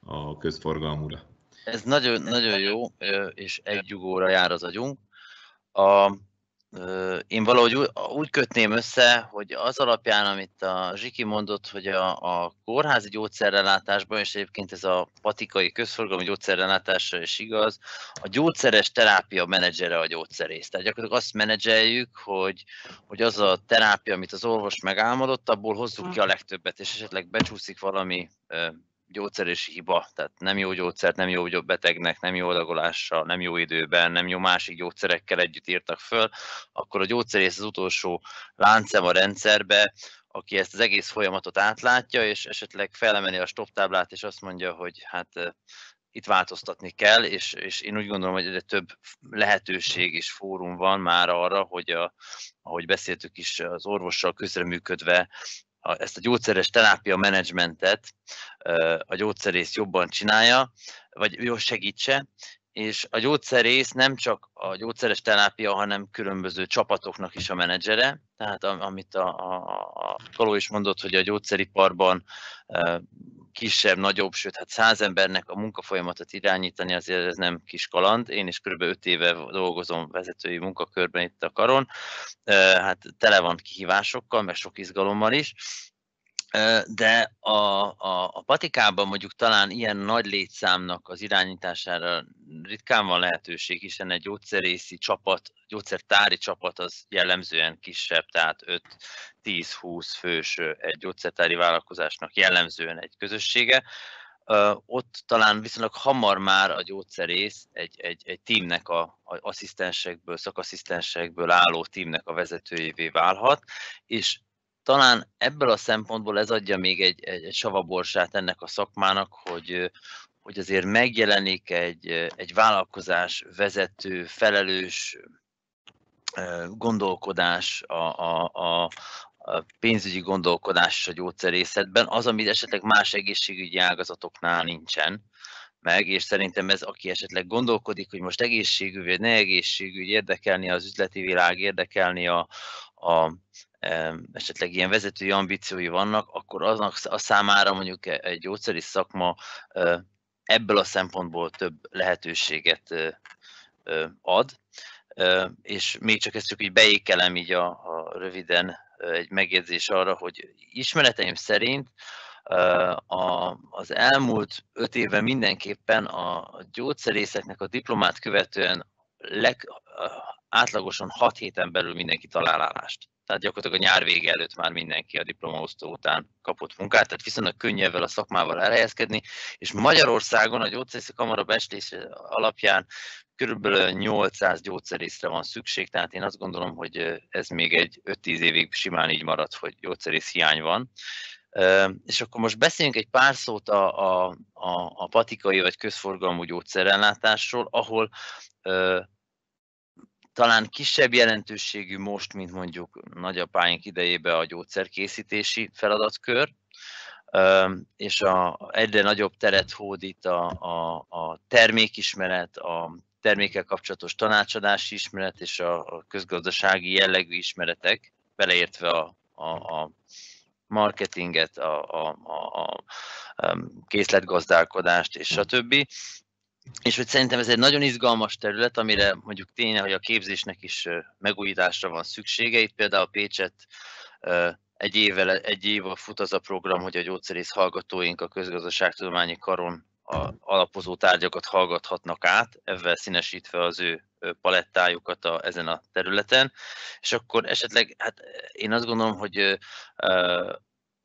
a közforgalmúra. Ez nagyon, nagyon jó, és egy jugóra jár az agyunk. A, én valahogy úgy kötném össze, hogy az alapján, amit a Zsiki mondott, hogy a, a kórházi gyógyszerrelátásban, és egyébként ez a patikai közforgalmi gyógyszerrelátásra is igaz, a gyógyszeres terápia menedzsere a gyógyszerész. Tehát gyakorlatilag azt menedzseljük, hogy, hogy az a terápia, amit az orvos megálmodott, abból hozzuk ki a legtöbbet, és esetleg becsúszik valami gyógyszerési hiba, tehát nem jó gyógyszert, nem jó betegnek, nem jó adagolással, nem jó időben, nem jó másik gyógyszerekkel együtt írtak föl, akkor a gyógyszerész az utolsó láncem a rendszerbe, aki ezt az egész folyamatot átlátja, és esetleg felemeli a stop táblát, és azt mondja, hogy hát itt változtatni kell, és, és én úgy gondolom, hogy egyre több lehetőség és fórum van már arra, hogy a, ahogy beszéltük is, az orvossal közreműködve a, ezt a gyógyszeres terápia menedzsmentet a gyógyszerész jobban csinálja, vagy jó segítse, és a gyógyszerész nem csak a gyógyszeres terápia, hanem különböző csapatoknak is a menedzsere, tehát amit a, a, a Kaló is mondott, hogy a gyógyszeriparban kisebb, nagyobb, sőt, hát száz embernek a munkafolyamatot irányítani, azért ez nem kis kaland. Én is kb. 5 éve dolgozom vezetői munkakörben itt a karon. Hát tele van kihívásokkal, meg sok izgalommal is. De a, a, a patikában mondjuk talán ilyen nagy létszámnak az irányítására ritkán van lehetőség, hiszen egy gyógyszerészi csapat, gyógyszertári csapat az jellemzően kisebb, tehát 5-10-20 fős egy gyógyszertári vállalkozásnak jellemzően egy közössége. Ott talán viszonylag hamar már a gyógyszerész egy, egy, egy tímnek a, a asszisztensekből, szakasszisztensekből álló tímnek a vezetőjévé válhat, és talán ebből a szempontból ez adja még egy, egy, savaborsát ennek a szakmának, hogy, hogy azért megjelenik egy, egy vállalkozás vezető, felelős gondolkodás, a, a, a, a pénzügyi gondolkodás a gyógyszerészetben, az, amit esetleg más egészségügyi ágazatoknál nincsen meg, és szerintem ez, aki esetleg gondolkodik, hogy most egészségügy, vagy ne egészségügy, érdekelni az üzleti világ, érdekelni a, a esetleg ilyen vezetői ambíciói vannak, akkor aznak a számára mondjuk e, egy gyógyszeri szakma ebből a szempontból több lehetőséget ad, és még csak ezt csak így beékelem így a, a röviden egy megjegyzés arra, hogy ismereteim szerint a, az elmúlt öt évben mindenképpen a gyógyszerészeknek a diplomát követően átlagosan hat héten belül mindenki talál állást. Tehát gyakorlatilag a nyár vége előtt már mindenki a diplomaosztó után kapott munkát, tehát viszonylag könnyű a szakmával elhelyezkedni, és Magyarországon a gyógyszerészi kamara beslés alapján körülbelül 800 gyógyszerészre van szükség, tehát én azt gondolom, hogy ez még egy 5-10 évig simán így marad, hogy gyógyszerész hiány van. És akkor most beszéljünk egy pár szót a, a, a, a patikai vagy közforgalmú gyógyszerellátásról, ahol talán kisebb jelentőségű most, mint mondjuk nagyapáink idejében a gyógyszerkészítési feladatkör, és a, egyre nagyobb teret hódít a, a, a termékismeret, a termékkel kapcsolatos tanácsadási ismeret és a, a közgazdasági jellegű ismeretek, beleértve a, a, a marketinget, a, a, a, a készletgazdálkodást és stb. És hogy szerintem ez egy nagyon izgalmas terület, amire mondjuk tényleg, hogy a képzésnek is megújításra van szüksége. Itt például Pécset egy évvel, egy év fut az a program, hogy a gyógyszerész hallgatóink a közgazdaságtudományi karon a alapozó tárgyakat hallgathatnak át, ezzel színesítve az ő palettájukat a, ezen a területen, és akkor esetleg, hát én azt gondolom, hogy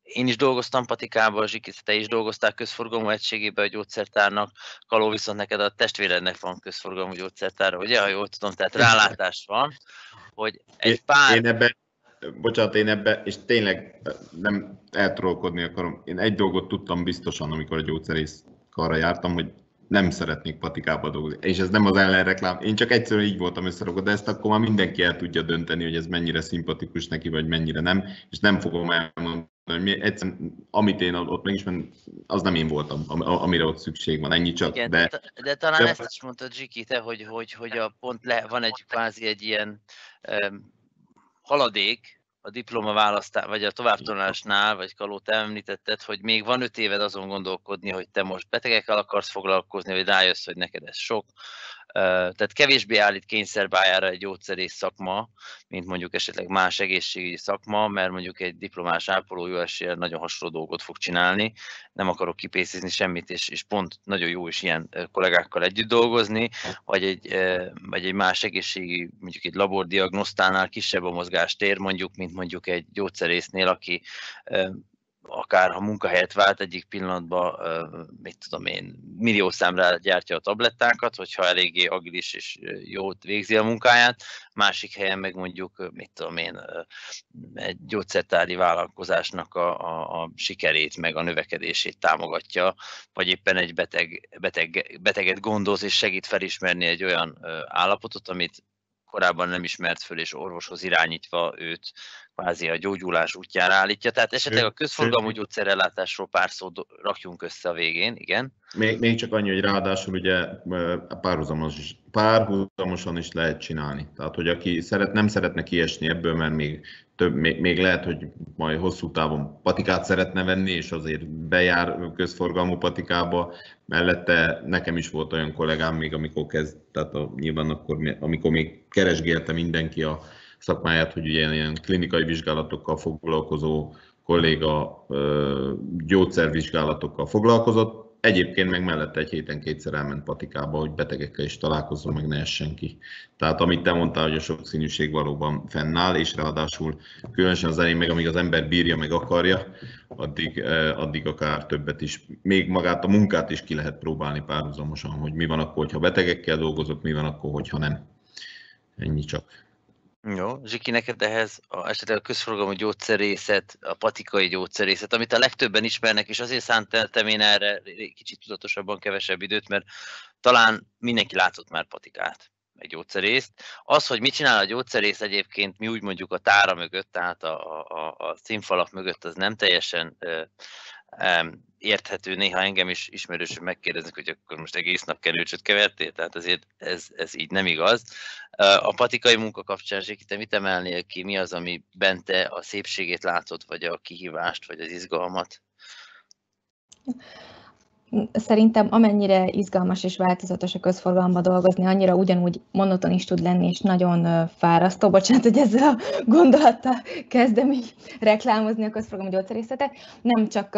én is dolgoztam patikában, Zsiki, te is dolgoztál közforgalmú egységében a gyógyszertárnak, Kaló viszont neked a testvérednek van közforgalmú gyógyszertára, ugye, ha jól tudom, tehát rálátás van, hogy egy pár... Én ebben, bocsánat, én ebbe, és tényleg nem eltrolkodni akarom, én egy dolgot tudtam biztosan, amikor a gyógyszerész arra jártam, hogy nem szeretnék patikába dolgozni. És ez nem az ellenreklám, én csak egyszerűen így voltam összerakva, de ezt akkor már mindenki el tudja dönteni, hogy ez mennyire szimpatikus neki, vagy mennyire nem, és nem fogom elmondani, hogy egyszerűen, amit én ott megismerem, az nem én voltam, amire ott szükség van, ennyi csak. Igen, de, de, de talán de, ezt is mondtad, Zsiki, te, hogy, hogy, hogy a pont le, van egy kvázi egy ilyen um, haladék, a diploma választás, vagy a továbbtanulásnál, vagy Kaló, te említetted, hogy még van öt éved azon gondolkodni, hogy te most betegekkel akarsz foglalkozni, vagy rájössz, hogy neked ez sok, tehát kevésbé állít kényszerbájára egy gyógyszerész szakma, mint mondjuk esetleg más egészségügyi szakma, mert mondjuk egy diplomás ápoló jó nagyon hasonló dolgot fog csinálni, nem akarok kipészni semmit, és, és pont nagyon jó is ilyen kollégákkal együtt dolgozni, vagy egy, vagy egy más egészségi, mondjuk egy labordiagnosztánál kisebb a mozgástér, mondjuk, mint mondjuk egy gyógyszerésznél, aki akár ha munkahelyet vált egyik pillanatban, mit tudom én, millió számra gyártja a tablettákat, hogyha eléggé agilis és jót végzi a munkáját, másik helyen meg mondjuk, mit tudom én, egy gyógyszertári vállalkozásnak a, a, a sikerét, meg a növekedését támogatja, vagy éppen egy beteg, beteg, beteget gondoz és segít felismerni egy olyan állapotot, amit korábban nem ismert föl, és orvoshoz irányítva őt kvázi a gyógyulás útjára állítja. Tehát esetleg a közforgalmú gyógyszerellátásról pár szót rakjunk össze a végén, igen. Még, még csak annyi, hogy ráadásul ugye párhuzamos is, párhuzamosan is lehet csinálni. Tehát, hogy aki szeret, nem szeretne kiesni ebből, mert még, több, még, még lehet, hogy majd hosszú távon patikát szeretne venni, és azért bejár közforgalmú patikába. Mellette nekem is volt olyan kollégám még, amikor kezd, tehát a, nyilván akkor, amikor még keresgélte mindenki a szakmáját, hogy ugye ilyen klinikai vizsgálatokkal foglalkozó kolléga gyógyszervizsgálatokkal foglalkozott, Egyébként meg mellette egy héten kétszer elment patikába, hogy betegekkel is találkozzon, meg ne essen ki. Tehát amit te mondtál, hogy a sokszínűség valóban fennáll, és ráadásul különösen az elején meg, amíg az ember bírja, meg akarja, addig, addig akár többet is, még magát a munkát is ki lehet próbálni párhuzamosan, hogy mi van akkor, hogyha betegekkel dolgozok, mi van akkor, hogyha nem. Ennyi csak. Jó, Zsiki, neked ehhez a, esetleg a közforgalmú gyógyszerészet, a patikai gyógyszerészet, amit a legtöbben ismernek, és azért szánteltem én erre kicsit tudatosabban kevesebb időt, mert talán mindenki látott már patikát, egy gyógyszerészt. Az, hogy mit csinál a gyógyszerész egyébként, mi úgy mondjuk a tára mögött, tehát a, a, a színfalak mögött, az nem teljesen érthető, néha engem is ismerősök megkérdeznek, hogy akkor most egész nap kerülcsöt kevertél, tehát azért ez, ez így nem igaz. A patikai munka kapcsán, te mit emelnél ki, mi az, ami bente a szépségét látod, vagy a kihívást, vagy az izgalmat? Szerintem amennyire izgalmas és változatos a közforgalomban dolgozni, annyira ugyanúgy monoton is tud lenni, és nagyon fárasztó. Bocsánat, hogy ezzel a gondolattal kezdem így reklámozni a közforgalmi gyógyszerészetet. Nem csak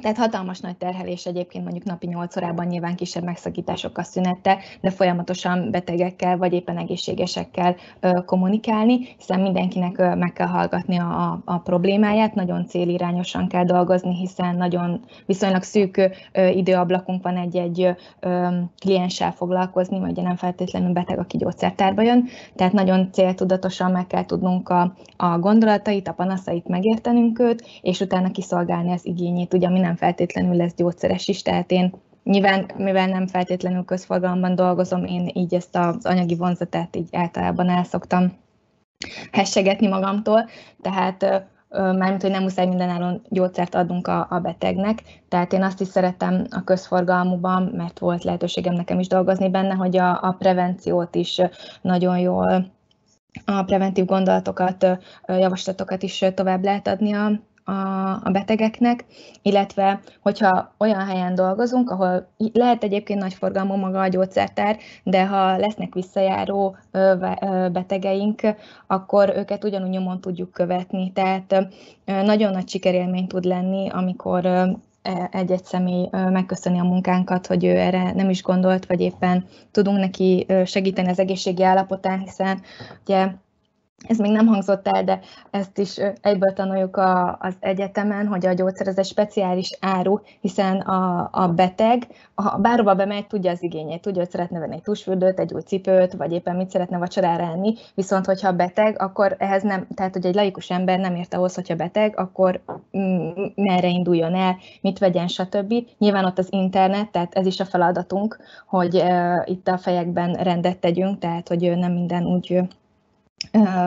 tehát hatalmas nagy terhelés egyébként mondjuk napi 8 órában nyilván kisebb megszakításokkal szünette, de folyamatosan betegekkel vagy éppen egészségesekkel kommunikálni, hiszen mindenkinek meg kell hallgatni a, a problémáját, nagyon célirányosan kell dolgozni, hiszen nagyon viszonylag szűk időablakunk van egy-egy klienssel foglalkozni, vagy nem feltétlenül beteg, aki gyógyszertárba jön, tehát nagyon céltudatosan meg kell tudnunk a, a gondolatait, a panaszait megértenünk őt, és utána kiszolgálni az igényét. Ugye ami nem feltétlenül lesz gyógyszeres is, tehát én nyilván, mivel nem feltétlenül közforgalomban dolgozom, én így ezt az anyagi vonzatát így általában el szoktam hessegetni magamtól, tehát mármint, hogy nem muszáj mindenáron gyógyszert adnunk a, a betegnek, tehát én azt is szeretem a közforgalmuban, mert volt lehetőségem nekem is dolgozni benne, hogy a, a prevenciót is nagyon jól a preventív gondolatokat, javaslatokat is tovább lehet adni a, a, a betegeknek, illetve hogyha olyan helyen dolgozunk, ahol lehet egyébként nagy forgalmú maga a gyógyszertár, de ha lesznek visszajáró betegeink, akkor őket ugyanúgy nyomon tudjuk követni. Tehát nagyon nagy sikerélmény tud lenni, amikor e, egy-egy személy megköszöni a munkánkat, hogy ő erre nem is gondolt, vagy éppen tudunk neki segíteni az egészségi állapotán, hiszen ugye ez még nem hangzott el, de ezt is egyből tanuljuk a, az egyetemen, hogy a gyógyszer ez egy speciális áru, hiszen a, a beteg, ha bárhova bemegy, tudja az igényét, tudja, hogy szeretne venni egy tusfürdőt, egy új cipőt, vagy éppen mit szeretne vacsorára enni, viszont hogyha beteg, akkor ehhez nem, tehát hogy egy laikus ember nem ért ahhoz, hogyha beteg, akkor merre induljon el, mit vegyen, stb. Nyilván ott az internet, tehát ez is a feladatunk, hogy uh, itt a fejekben rendet tegyünk, tehát hogy nem minden úgy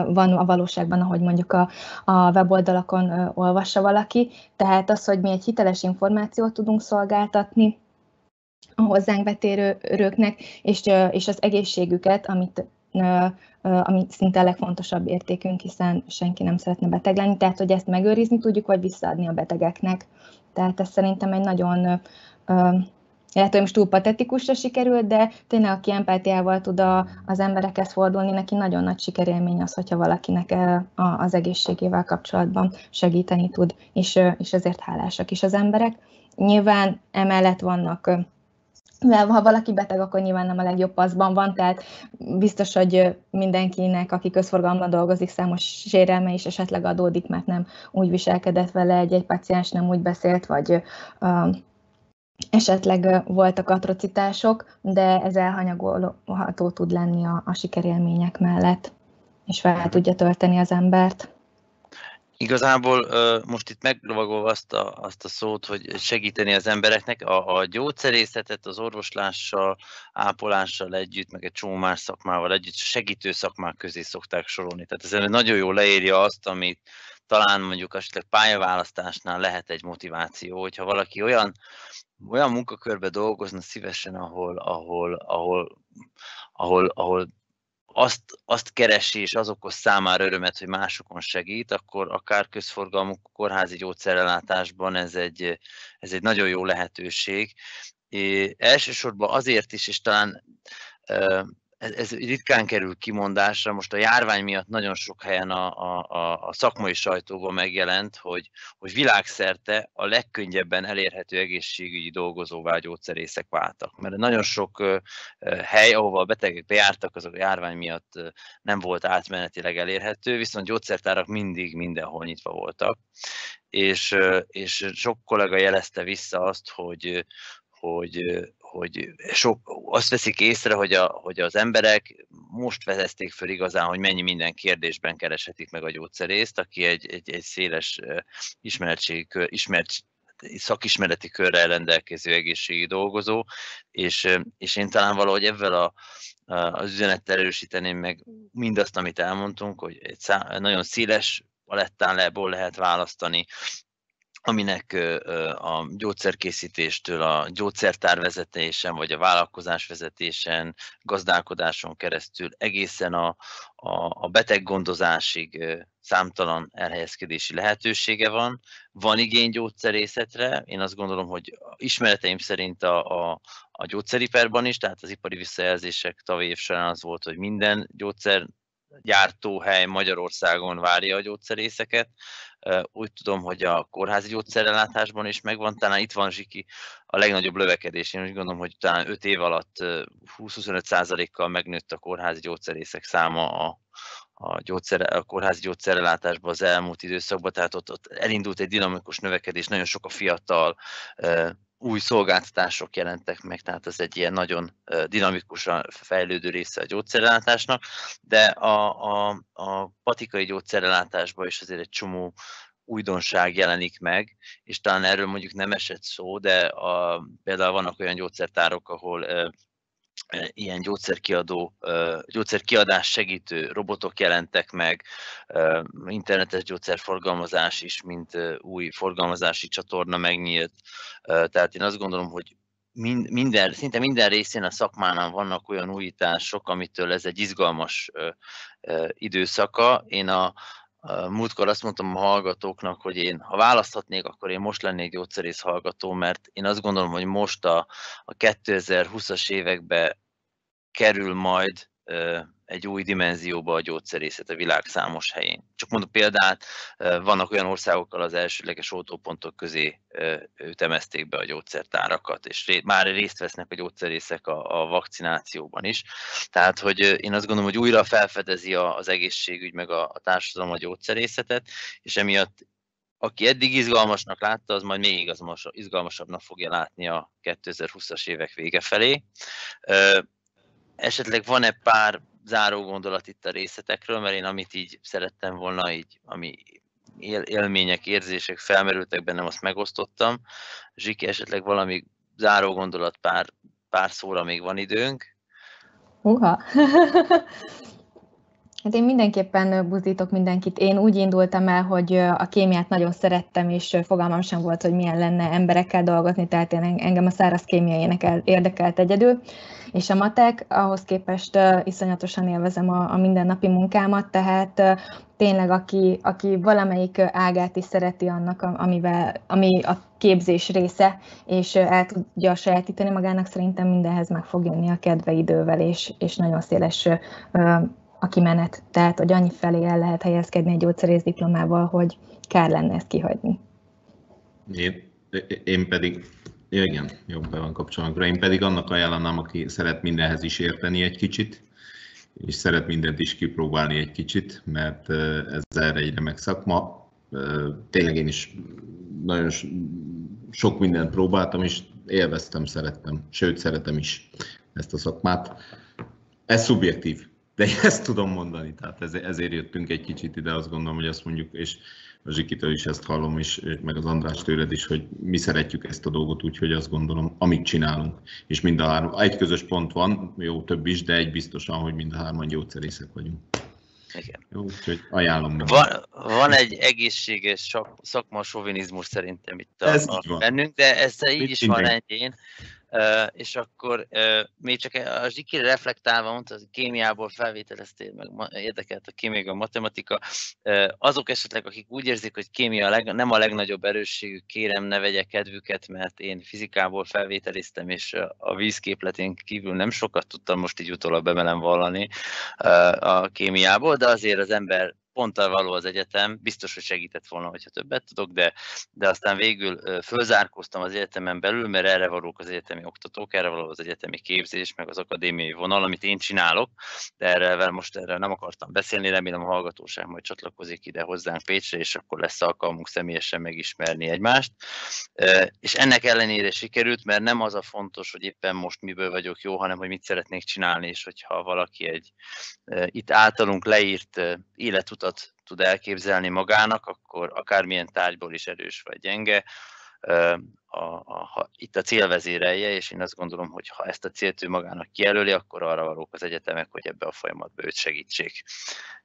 van a valóságban, ahogy mondjuk a, a weboldalakon olvassa valaki. Tehát az, hogy mi egy hiteles információt tudunk szolgáltatni a hozzánk betérőknek, és, és az egészségüket, amit ami szinte a legfontosabb értékünk, hiszen senki nem szeretne beteg lenni, tehát hogy ezt megőrizni tudjuk, vagy visszaadni a betegeknek. Tehát ez szerintem egy nagyon lehet, hogy most túl patetikusra sikerült, de tényleg aki empátiával tud a, az emberekhez fordulni, neki nagyon nagy sikerélmény az, hogyha valakinek az egészségével kapcsolatban segíteni tud, és, és ezért hálásak is az emberek. Nyilván emellett vannak mert ha valaki beteg, akkor nyilván nem a legjobb paszban van, tehát biztos, hogy mindenkinek, aki közforgalomban dolgozik, számos sérelme is esetleg adódik, mert nem úgy viselkedett vele, egy-egy paciens nem úgy beszélt, vagy Esetleg voltak atrocitások, de ez elhanyagolható tud lenni a, a sikerélmények mellett, és fel tudja tölteni az embert. Igazából most itt meglovagolva azt a, azt a szót, hogy segíteni az embereknek, a, a gyógyszerészetet az orvoslással, ápolással együtt, meg egy csomó más szakmával együtt segítő szakmák közé szokták sorolni. Tehát ez nagyon jól leírja azt, amit talán mondjuk esetleg pályaválasztásnál lehet egy motiváció, hogyha valaki olyan olyan munkakörbe dolgozna szívesen, ahol, ahol, ahol, ahol, ahol azt, azt keresi, és az okoz számára örömet, hogy másokon segít, akkor akár közforgalmú kórházi gyógyszerellátásban ez egy, ez egy nagyon jó lehetőség. É, elsősorban azért is, és talán ez, ez ritkán kerül kimondásra, most a járvány miatt nagyon sok helyen a, a, a szakmai sajtóban megjelent, hogy, hogy világszerte a legkönnyebben elérhető egészségügyi dolgozóvá gyógyszerészek váltak. Mert nagyon sok hely, ahova a betegek bejártak, azok a járvány miatt nem volt átmenetileg elérhető, viszont gyógyszertárak mindig mindenhol nyitva voltak. És, és sok kollega jelezte vissza azt, hogy, hogy, hogy sok, azt veszik észre, hogy, a, hogy az emberek most vezezték föl igazán, hogy mennyi minden kérdésben kereshetik meg a gyógyszerészt, aki egy, egy, egy széles ismeretség, ismert, szakismereti körrel rendelkező egészségi dolgozó, és, és én talán valahogy ezzel a, az üzenettel erősíteném meg mindazt, amit elmondtunk, hogy egy szá, nagyon széles palettán lehet választani, aminek a gyógyszerkészítéstől a gyógyszertárvezetésen, vagy a vállalkozás vezetésen, gazdálkodáson keresztül egészen a, a, a beteggondozásig számtalan elhelyezkedési lehetősége van. Van igény gyógyszerészetre, én azt gondolom, hogy ismereteim szerint a, a, a gyógyszeriperban is, tehát az ipari visszajelzések tavaly év során az volt, hogy minden gyógyszer gyártóhely Magyarországon várja a gyógyszerészeket. Úgy tudom, hogy a kórházi gyógyszerellátásban is megvan, talán itt van Zsiki a legnagyobb lövekedés. Én úgy gondolom, hogy talán 5 év alatt 20-25%-kal megnőtt a kórházi gyógyszerészek száma a, a, gyógyszer, a kórházi gyógyszerellátásban az elmúlt időszakban, tehát ott, ott elindult egy dinamikus növekedés, nagyon sok a fiatal, új szolgáltatások jelentek meg, tehát ez egy ilyen nagyon dinamikusan fejlődő része a gyógyszerellátásnak, de a, a, a patikai gyógyszerellátásban is azért egy csomó újdonság jelenik meg, és talán erről mondjuk nem esett szó, de a, például vannak olyan gyógyszertárok, ahol ilyen gyógyszerkiadó, gyógyszerkiadás segítő robotok jelentek meg, internetes gyógyszerforgalmazás is, mint új forgalmazási csatorna megnyílt. Tehát én azt gondolom, hogy minden, szinte minden részén a szakmánál vannak olyan újítások, amitől ez egy izgalmas időszaka. Én a, múltkor azt mondtam a hallgatóknak, hogy én, ha választhatnék, akkor én most lennék gyógyszerész hallgató, mert én azt gondolom, hogy most a, a 2020-as évekbe kerül majd egy új dimenzióba a gyógyszerészet a világ számos helyén. Csak mondom példát, vannak olyan országokkal az elsőleges oltópontok közé ütemezték be a gyógyszertárakat, és már részt vesznek a gyógyszerészek a, a vakcinációban is. Tehát, hogy én azt gondolom, hogy újra felfedezi az egészségügy meg a, a társadalom a gyógyszerészetet, és emiatt aki eddig izgalmasnak látta, az majd még izgalmasabbnak fogja látni a 2020-as évek vége felé. Esetleg van-e pár záró gondolat itt a részletekről, mert én amit így szerettem volna, így, ami él, élmények, érzések felmerültek bennem, azt megosztottam. Zsiki, esetleg valami záró gondolat pár, pár szóra még van időnk. Uha! Hát én mindenképpen buzdítok mindenkit. Én úgy indultam el, hogy a kémiát nagyon szerettem, és fogalmam sem volt, hogy milyen lenne emberekkel dolgozni, tehát én engem a száraz kémia érdekelt egyedül, és a matek, ahhoz képest iszonyatosan élvezem a, a mindennapi munkámat, tehát tényleg aki, aki valamelyik ágát is szereti annak, amivel, ami a képzés része, és el tudja sajátítani magának, szerintem mindenhez meg fog jönni a kedve idővel, és, és nagyon széles a kimenet. Tehát, hogy annyi felé el lehet helyezkedni egy gyógyszerész diplomával, hogy kár lenne ezt kihagyni. Én, én pedig, igen, jobb be van kapcsolatban. Én pedig annak ajánlanám, aki szeret mindenhez is érteni egy kicsit, és szeret mindent is kipróbálni egy kicsit, mert ez erre egy remek szakma. Tényleg én is nagyon sok mindent próbáltam, és élveztem, szerettem, sőt szeretem is ezt a szakmát. Ez szubjektív, de én ezt tudom mondani, tehát ezért jöttünk egy kicsit ide, azt gondolom, hogy azt mondjuk, és a Zsikitől is ezt hallom, és meg az András tőled is, hogy mi szeretjük ezt a dolgot úgy, hogy azt gondolom, amit csinálunk. És mind a három, egy közös pont van, jó több is, de egy biztosan, hogy mind a hárman gyógyszerészek vagyunk. Igen. Jó, úgyhogy ajánlom. Van, van egy egészséges szakma sovinizmus szerintem itt a, ez a bennünk, de ez így Mit is van és akkor még csak a zsikire reflektálva mondta, hogy kémiából felvételeztél, meg érdekelt a kémia, a matematika, azok esetleg, akik úgy érzik, hogy kémia nem a legnagyobb erősségük, kérem ne vegye kedvüket, mert én fizikából felvételiztem, és a vízképletén kívül nem sokat tudtam most így utólag bemelem vallani a kémiából, de azért az ember ponttal való az egyetem, biztos, hogy segített volna, hogyha többet tudok, de, de aztán végül fölzárkóztam az egyetemen belül, mert erre valók az egyetemi oktatók, erre való az egyetemi képzés, meg az akadémiai vonal, amit én csinálok, de erre most erre nem akartam beszélni, remélem a hallgatóság majd csatlakozik ide hozzánk Pécsre, és akkor lesz alkalmunk személyesen megismerni egymást. És ennek ellenére sikerült, mert nem az a fontos, hogy éppen most miből vagyok jó, hanem hogy mit szeretnék csinálni, és hogyha valaki egy itt általunk leírt életutat tud elképzelni magának, akkor akármilyen tárgyból is erős vagy gyenge, a, a, ha itt a célvezérelje, és én azt gondolom, hogy ha ezt a célt ő magának kijelöli, akkor arra valók az egyetemek, hogy ebbe a folyamatba őt segítsék.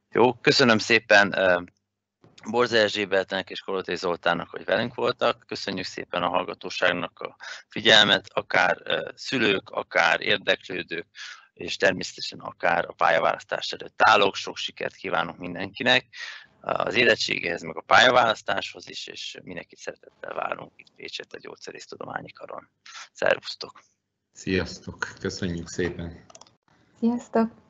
Jó, köszönöm szépen Borza Erzsébetnek és Kolotai Zoltánnak, hogy velünk voltak. Köszönjük szépen a hallgatóságnak a figyelmet, akár szülők, akár érdeklődők, és természetesen akár a pályaválasztás előtt állok. Sok sikert kívánok mindenkinek az érettségéhez, meg a pályaválasztáshoz is, és mindenkit szeretettel várunk itt Pécset a Gyógyszerész Tudományi Karon. Szervusztok! Sziasztok! Köszönjük szépen! Sziasztok!